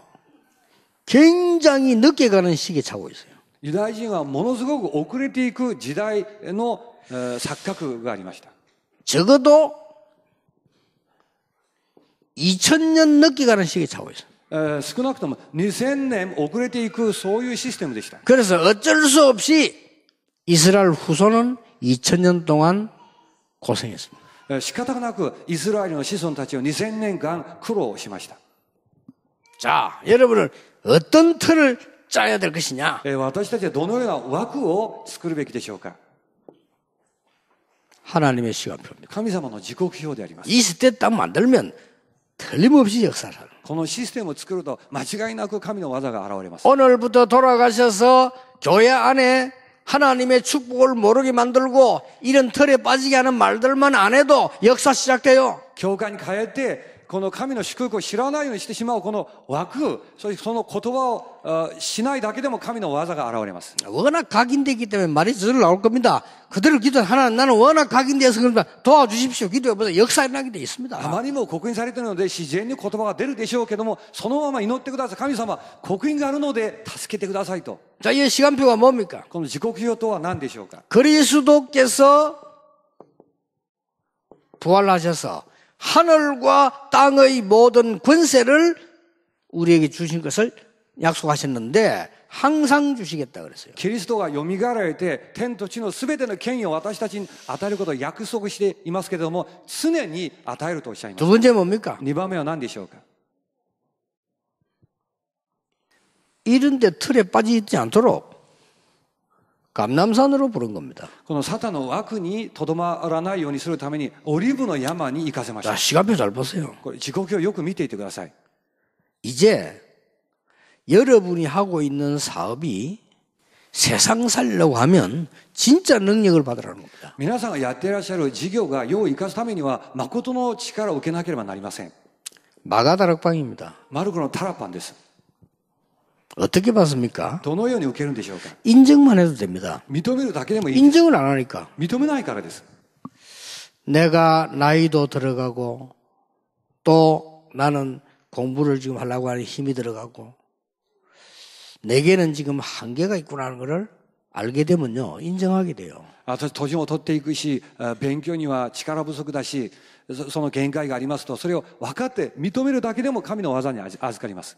굉장히 늦게 가는 시기에 차고 있어요. ユダヤ人はものすごく遅れていく時代のえー 錯覚がありました。적어도2000년 늦게 가는 시기 차고 있어. 少なくとも2000年遅れていくそういうシステムでした。그래서어쩔수없이이스라엘후손은2000년 동안 고생했습니다. 시카타가나쿠이스라엘의子孫たちを2000年間苦労しました。 자, 여러분은 어떤 틀을 짜야 될 것이냐? 私たちはどのような枠を作るべきでしょうか 하나님의 시간표입니다. 神様の時刻表であります。 이 시대 딱 만들면 틀림없이 역사를 하는. このシステムを作ると間違いなく神の技が現れます。 오늘부터 돌아가셔서 교회 안에 하나님의 축복을 모르게 만들고 이런 틀에 빠지게 하는 말들만 안 해도 역사 시작돼요. 教会に帰って、 この神の祝福を知らないようにしてしまうこの枠、そしてその言葉をあしないだけでも神の技が現れます。 워낙 각인되기 때문에 말이 저절로 나올 겁니다. 그대로 기도 하나 나는 워낙 각인되어서 그런다 도와주십시오. 기도해보세요. 역사 일어나게 돼 あ 있습니다. まりにも刻印されているので自然に言葉が出るでしょうけども、そのまま祈ってください。神様、刻印があるので助けてくださいと。 자, 이 시간표가 뭡니까? この時刻表とは何でしょうか 그리스도께서 부활하셔서 하늘과 땅의 모든 권세를 우리에게 주신 것을 약속하셨는데 항상 주시겠다 그랬어요. キリストが蘇られて、天と地のすべての権威を私たちに与えることを約束していますけれども、常に与えるとおっしゃいま 두 す。 번째 뭡니까? 2番目は何でしょうか 이런데 틀에 빠지지 않도록 감남산으로 부른 겁니다. このサタンの枠にとどまらないようにするために、オリーブの山に行かせまし 자, た。 시간표 잘 보세요. これ、時刻表をよく見ていてください。 이제 여러분이 하고 있는 사업이 세상 살려고 하면 진짜 능력을 받으라는 겁니다. 皆さんがやっていらっしゃる事業が世を生かすためには、誠の力を受けなければなりません。 마가다락방입니다. マルコのタラパンです。 어떻게 받습니까? どのように受けるんでしょうか 인정만 해도 됩니다. 認めるだけでもいいです。 인정을 안 하니까. 認めないからです。 내가 나이도 들어가고 또 나는 공부를 지금 하려고 하는 힘이 들어가고 내게는 지금 한계가 있구나 하는 것을 알게 되면요. 인정하게 돼요. 私、年を取っていくし、あ勉強には力不足だし、そその限界がありますと、それを分かって認めるだけでも神の技に預預かります。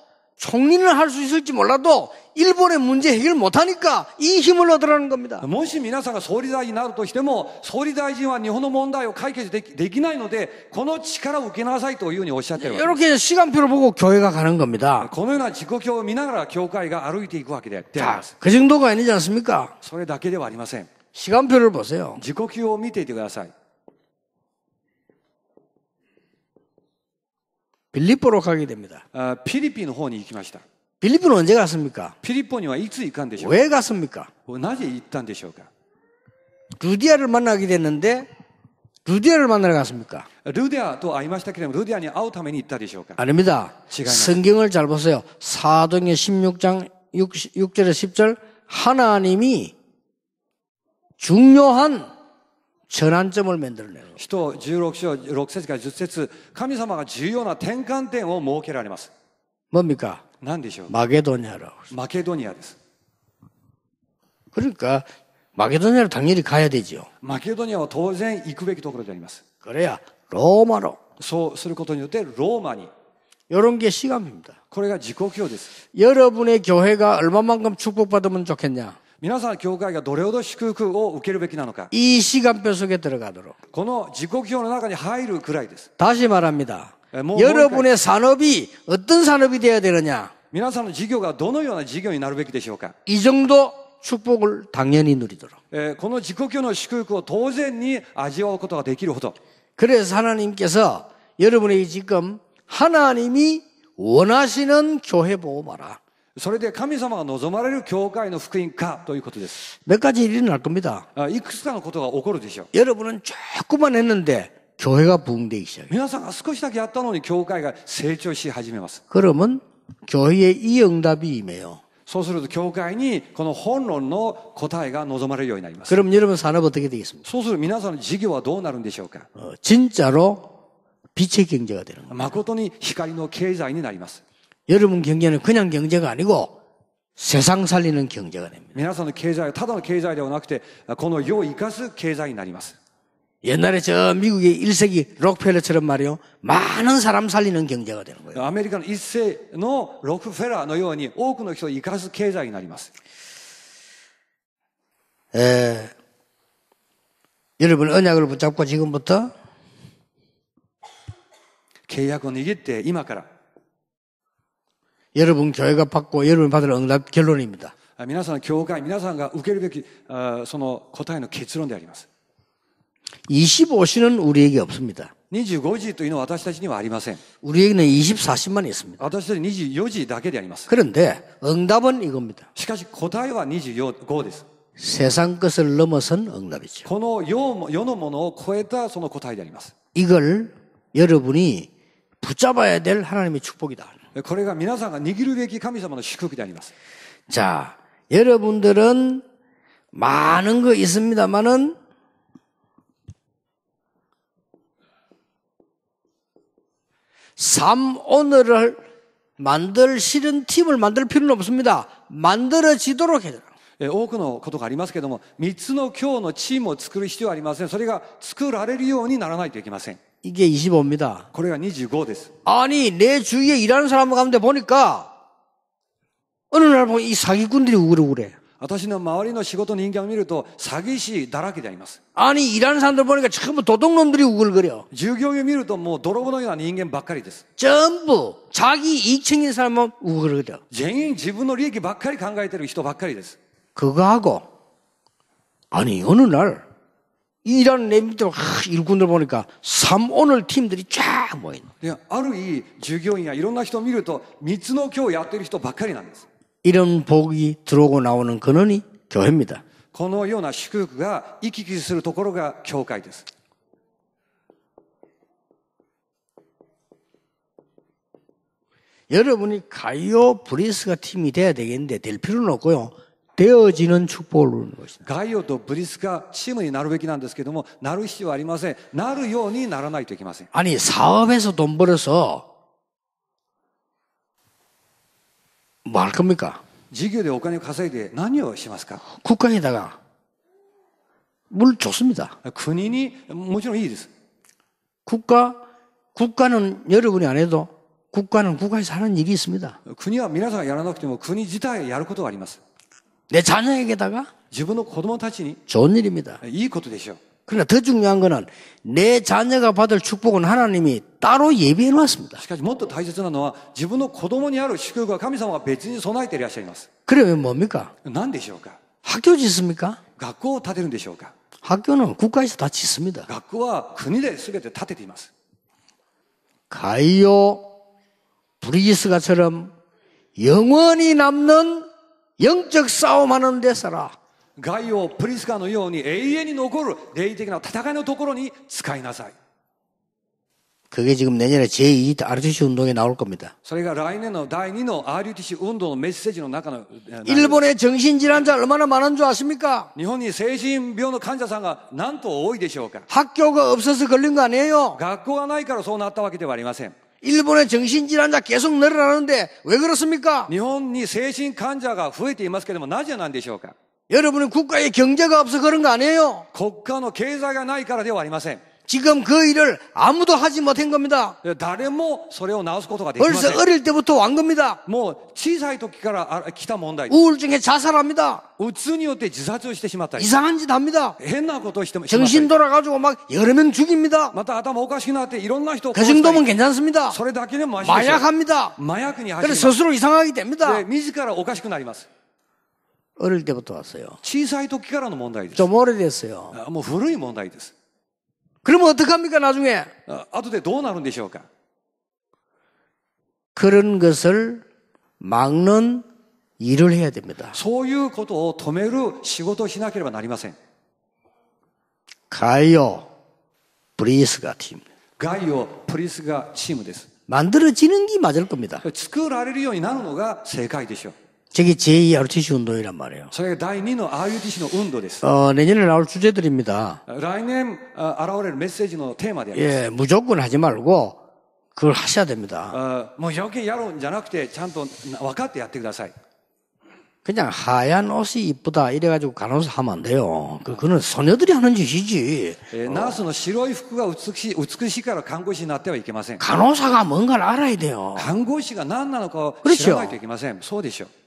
총리는 할 수 있을지 몰라도 일본의 문제 해결 못하니까 이 힘을 얻으라는 겁니다. もし皆さんが総理大臣になるとしても、総理大臣は日本の問題を解決できできないので、この力を受けなさいというふうにおっしゃっているわけです。 이렇게 시간표를 보고 교회가 가는 겁니다. このような自己表を見ながら教会が歩いていくわけでであり 자, ます。 그 정도가 아니지 않습니까? それだけではありません。 시간표를 보세요. 自己表を見ていてください。 빌립보로 가게 됩니다. あフィリピンの方に行きました。 빌립보는 언제 갔습니까? フィリポにはいつ行かんでしょう 왜 갔습니까? かなぜ行ったんでしょうか 루디아를 만나게 됐는데 루디아를 만나러 갔습니까? ルデアと会いましたけれども、ルデアに会うために行ったでしょうか 아닙니다. 시간이 성경을 잘 보세요. 사도행전 16장 6, 6절에 10절 하나님이 중요한 전환점을 만들어내는 거예요. 使徒16章6節から10節神様が重要な転換点を設けられます。 뭡니까? 何でしょう 마게도니아라고. マケドニアです。 그러니까 마게도니아를 당연히 가야 되죠. マケドニアは当然行くべきところであります。 그래야 로마로. そうすることによってローマに。 이런 게 시간입니다. これが自己教です。 여러분의 교회가 얼마만큼 축복받으면 좋겠냐? 皆さん、教会がどれほど祝福を受けるべきなのか。 이 시간표 속에 들어가도록. この自己教の中に入るくらいです。 다시 말합니다. 에, 뭐, 여러분의 산업이 어떤 산업이 되어야 되느냐? 皆さんの事業がどのような事業になるべきでしょうか。 이 정도 축복을 당연히 누리도록. えーこの自己教の祝福を当然に味わうことができるほど。 그래서 하나님께서 여러분에게 지금 하나님이 원하시는 교회 보고 마라. それで神様が望まれる教会の福音化ということです。 몇 가지 일이 날 겁니다. あいくつかのことが起こるでしょう。 여러분은 조금만 했는데 교회가 부흥되기 시작해요. 皆さんが少しだけやったのに教会が成長し始めます。 그러면 교회의 이 응답이 임해요. そうすると教会にこの本論の答えが望まれるようになります。 그럼 여러분 산업 어떻게 되겠습니까? そうすると皆さんの事業はどうなるんでしょうか 어, 진짜로 빛의 경제가 되는 거예요. 誠に光の経済になります。 여러분 경제는 그냥 경제가 아니고 세상 살리는 경제가 됩니다. 皆さんの経済はただの経済ではなくて、この世を生かす経済になります。 옛날에 저 미국의 1세기 록펠러처럼 말이요. 많은 사람 살리는 경제가 되는 거예요. アメリカの一世のロックフェラーのように多くの人を生かす経済になります。 에, 여러분 언약을 붙잡고 지금부터 契約を握って今から 여러분 교회가 받고 여러분 받을 응답 결론입니다. あ皆さんの教会、皆さんが受けるべきあその答えの結論であります。 25시는 우리에게 없습니다. 25時というのは私たちにはありません。 우리에게는 24시만 있습니다. 私たち24時だけであります。 그런데 응답은 이겁니다. しかし答えは25です。 세상 것을 넘어선 응답이죠. この世も世のものを超えたその答えであります。 이걸 여러분이 붙잡아야 될 하나님의 축복이다. これが皆さんが握るべき神様の祝福であります。 자, 여러분들은 많은 거 있습니다만은 삶 오늘을 만들 실은 팀을 만들 필요는 없습니다. 만들어지도록 해라. え多くのことがありますけども、3つの今日のチームを作る必要はありません。それが作られるようにならないといけません。 이게 25입니다. これが25です。 아니 내 주위에 일하는 사람 가운데 보니까 어느 날 보니 이 사기꾼들이 우글우글해. 私の周りの仕事人間を見ると詐欺師だらけであります。 아니 일하는 사람들 보니까 전부 도둑놈들이 우글거려. 従業員を見るともう泥棒のような人間ばっかりです。 전부 자기 이익청인 사람만 우글거려. 全員自分の利益ばっかり考えてる人ばっかりです。 그거하고 아니 어느 날 일하는 내 밑에 막 일꾼들 보니까 삼 오늘 팀들이 쫙 모인. であるいい従業員やいろんな人を見ると3つの今日やってる人ばっかりなんです。 이런 복이 들어오고 나오는 근원이 교회입니다. このような祝福が行き来するところが教会です。 여러분이 가이오 브리스가 팀이 돼야 되겠는데 될 필요는 없고요. 되어지는 축복을 누리는 것입니다. ガイオとブリスがチームになるべきなんですけども、なる必要はありません。なるようにならないといけません。 아니 사업에서 돈 벌어서 뭐 할 겁니까? 事業でお金を稼いで何をしますか 국가에다가 물 좋습니다. 国に、もちろんいいです。 국가 국가는 여러분이 안 해도 국가는 국가에서 하는 일이 있습니다. 国は皆さんがやらなくても国自体がやることがあります。 내 자녀에게다가 自分の子供たちに 좋은 일입니다. いいことでしょう。 그러나 더 중요한 거는 내 자녀가 받을 축복은 하나님이 따로 예비해 놓았습니다. しかしもっと大切なのは自分の子供にある祝福は神様が別に備えていらっしゃいます。 그러면 뭡니까? 何でしょうか 학교 짓습니까? 学校を建てるんでしょうか 학교는 국가에서 다 짓습니다. 学校は国で全て建てています。 가이오 브리지스가처럼 영원히 남는 영적 싸움하는 데 서라. ガイオ、プリスカのように永遠に残る霊的な戦いのところに使いなさい。 그게 지금 내년에 제2 RTC 운동에 나올 겁니다. それが来年の第2の RUTC 運動のメッセージの中の、えー 일본에 정신질환자 얼마나 많은 줄 아십니까? 日本に精神病の患者さんがなんと多いでしょうか 학교가 없어서 걸린 거 아니에요? 学校がないからそうなったわけではありません。 일본의 정신질환자 계속 늘어나는데 왜 그렇습니까? 日本に精神患者が増えていますけれども、なぜなんでしょうか 여러분은 국가에 경제가 없어 그런 거 아니에요? 国家の経済がないからではありません。 지금 그 일을 아무도 하지 못한 겁니다. 誰もそれを直すことができませ 벌써 ん。 어릴 때부터 왕 겁니다. もう小さい時からあ来た問題です。 우울증에 자살합니다. うつによって自殺をしてしまったり、 이상한 짓 합니다. 変なことをしてもしまった 정신 り 돌아가지고 막 여러 명 죽입니다. また頭おかしくなっていろんな人を 그 殺した 정도면 り 괜찮습니다. それだけでもマシでしょう 마약합니다. 麻薬に走り 그래서 ます。 스스로 이상하게 됩니다. で、自らおかしくなります。 어릴 때부터 왔어요. 小さい時からの問題です。 좀 오래됐어요. あもう古い問題です。 그러면 어떡합니까, 나중에? あ後でどうなるんでしょうか 그런 것을 막는 일을 해야 됩니다. そういうことを止める仕事をしなければなりません。 가요, 브리스가 팀. ガイオプリスガチームです 만들어지는 게 맞을 겁니다. 作られるようになるのが正解でしょう 저게 제2 ROTC 운동이란 말이에요. 어, 내년에 나올 주제들입니다. 예, 무조건 하지 말고 그걸 하셔야 됩니다. 그냥 하얀 옷이 이쁘다 이래가지고 간호사 하면 안 돼요. 그, 그는 소녀들이 하는 짓이지. 어. 나스の白い服が美しいから看護師になってはいけません간호사가 뭔가를 알아야 돼요. 간호사가何なのか知らないといけません。そうでしょ。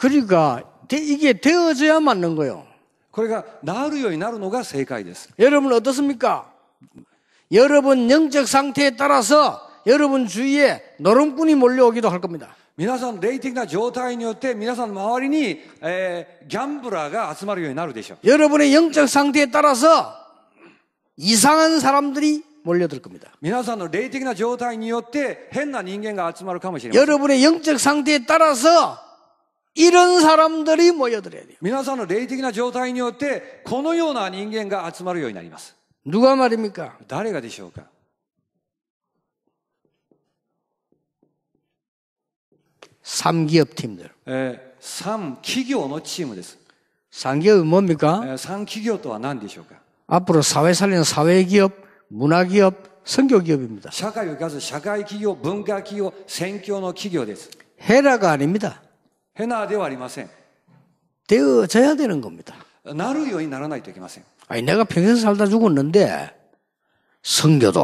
그러니까 되- 이게 되어져야 맞는 거예요. これがなるようになるのが正解です 여러분 어떻습니까? 여러분 영적 상태에 따라서 여러분 주위에 노름꾼이 몰려오기도 할 겁니다. 皆さんの霊的な状態によって皆さんの周りに、えーギャンブラーが集まるようになるでしょう 여러분의 영적 상태에 따라서 이상한 사람들이 몰려들 겁니다. 皆さんの霊的な状態によって変な人間が集まるかもしれません 여러분의 영적 상태에 따라서 이런 사람들이 모여들어야 돼 요. 皆さんの霊的な状態によってこのような人間が集まるようになります.누가 말입니 까? 誰がでしょうか?삼기업 팀 들. え、三企業のチームです.삼기업은 뭡니 까? 三企業とは何でしょうか?앞으로 사회 살리는 사회 기 업, 문화 기 업, 선교 기업입니 다. 社会企業、社会企業、文化企業、宣教の企業です.헤라가 아닙니 다. ヘナーではありません 되어져야 되는 겁니다. なるようにならないといけません 아니, 내가 평생 살다 죽었는데, 성교도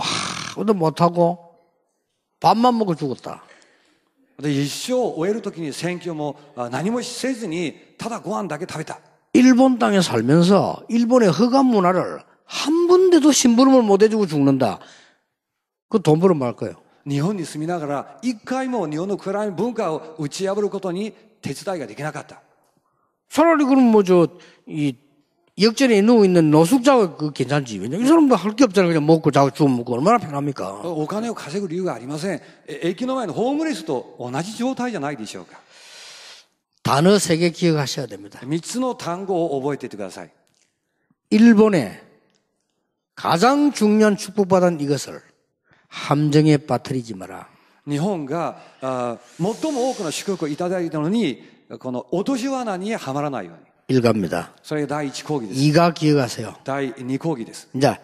하나도 못하고, 밥만 먹고 죽었다. で一生を終える時に宣教もあ何もせずにただご飯だけ食べた 일본 땅에 살면서, 일본의 허간 문화를 한 군데도 심부름을 못 해주고 죽는다. 그 돈 벌어 말 거예요. 日本に住みながら一回も日本の暗い文化を打ち破ることに 手伝いができなかった 차라리 그럼 뭐 저, 이, 역전에 누워 있는 노숙자가 그 괜찮지. 왜냐 이 사람도 할 게 없잖아요. 그냥 먹고 자고 죽으면 먹고 얼마나 편합니까? お金を稼ぐ理由がありませんえ駅の前のホームレスと同じ状態じゃないでしょうか 단어 세 개 기억하셔야 됩니다. 3つの単語を覚えていてください 일본에 가장 중요한 축복받은 이것을 함정에 빠뜨리지 마라. 日本があ最も多くの祝福をいただいたのにこの落とし穴にはまらないように 일갑니다. それが第一講義です 이가 기억하세요. 第二講義です 이제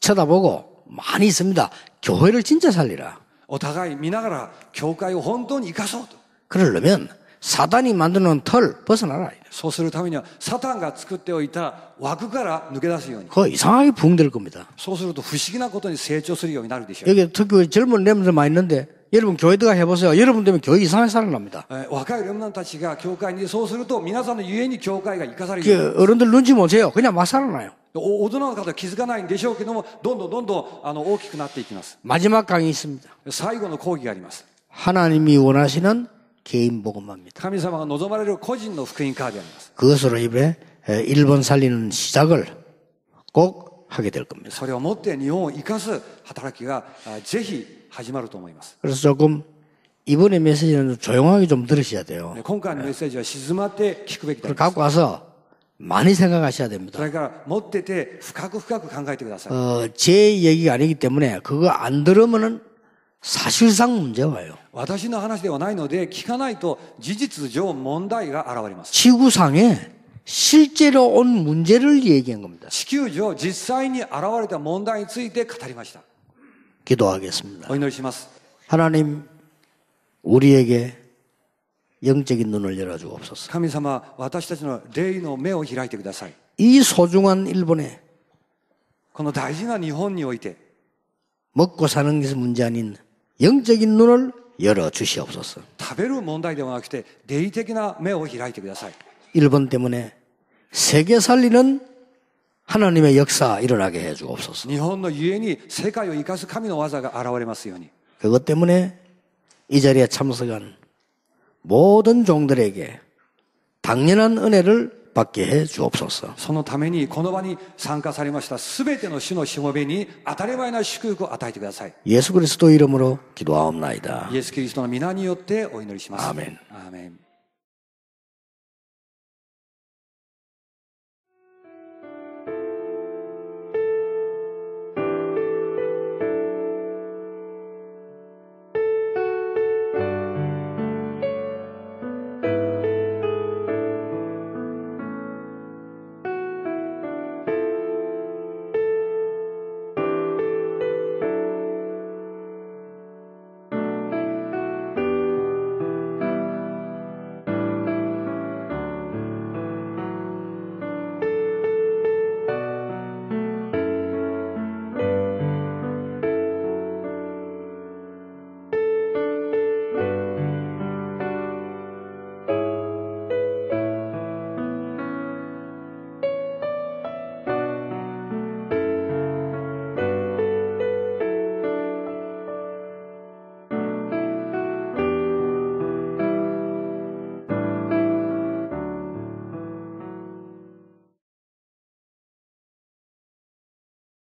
쳐다보고 많이 있습니다. 교회를 진짜 살리라. お互い見ながら教会を本当に生かそうと 그러려면 사단이 만드는 털 벗어나라. そうするためにはサタンが作っておいた枠から抜け出すように 그거 이상하게 붕될 겁니다. そうすると不思議なことに成長するようになるでしょう 여기 특히 젊은 렘들 많이 있는데 여러분 교회 들어가 해보세요. 여러분 되면 교회 이상하게 살아납니다. えー若いレムナンたちが教会にそうすると皆さんのゆえに教会が生かされる 그 어른들 눈치 못 채요. 그냥 막 살아나요. お大人の方は気づかないんでしょうけどもどんどんどんどんあの大きくなっていきます 마지막 강의 있습니다. 最後の講義があります 하나님이 원하시는 개인 복음합니다. 神様が望まれる個人の福音カーであります 그것으로 이번에 일본 살리는 시작을 꼭 하게 될 겁니다. それをもって日本を生かす働きがあぜひ始まると思います 그래서 조금 이번의 메시지는 조용하게 좀 들으셔야 돼요. で今回のメッセージは静まって聞くべきであ 그걸 ります 갖고 와서 많이 생각하셔야 됩니다. それから持ってて深く深く考えてください 어, 제 얘기가 아니기 때문에 그거 안 들으면은 사실상 문제 와요. 私の話ではないので聞かないと事実上問題が現れます 지구상에 실제로 온 문제를 얘기한 겁니다. 地球上実際に現れた問題について語りました 기도하겠습니다. お祈りします 하나님, 우리에게 영적인 눈을 열어주옵소서. 神様私たちの霊の目を開いてください 이 소중한 일본에 この大事な日本において 먹고 사는 것이 문제 아닌 영적인 눈을 열어주시옵소서. 食べる問題ではなくて霊的な目を開いてください 일본 때문에 세계 살리는 하나님의 역사 일어나게 해주옵소서. 日本のゆえに世界を生かす神の技が現れますように 그것 때문에 이 자리에 참석한 모든 종들에게 당연한 은혜를 받게 해 주옵소서. そのためにこの場に参加されました全ての主のしもべに当たり前な祝福を与えてください 예수 그리스도 이름으로 기도하옵나이다. イエス・キリストの皆によってお祈りしますアーメンアーメン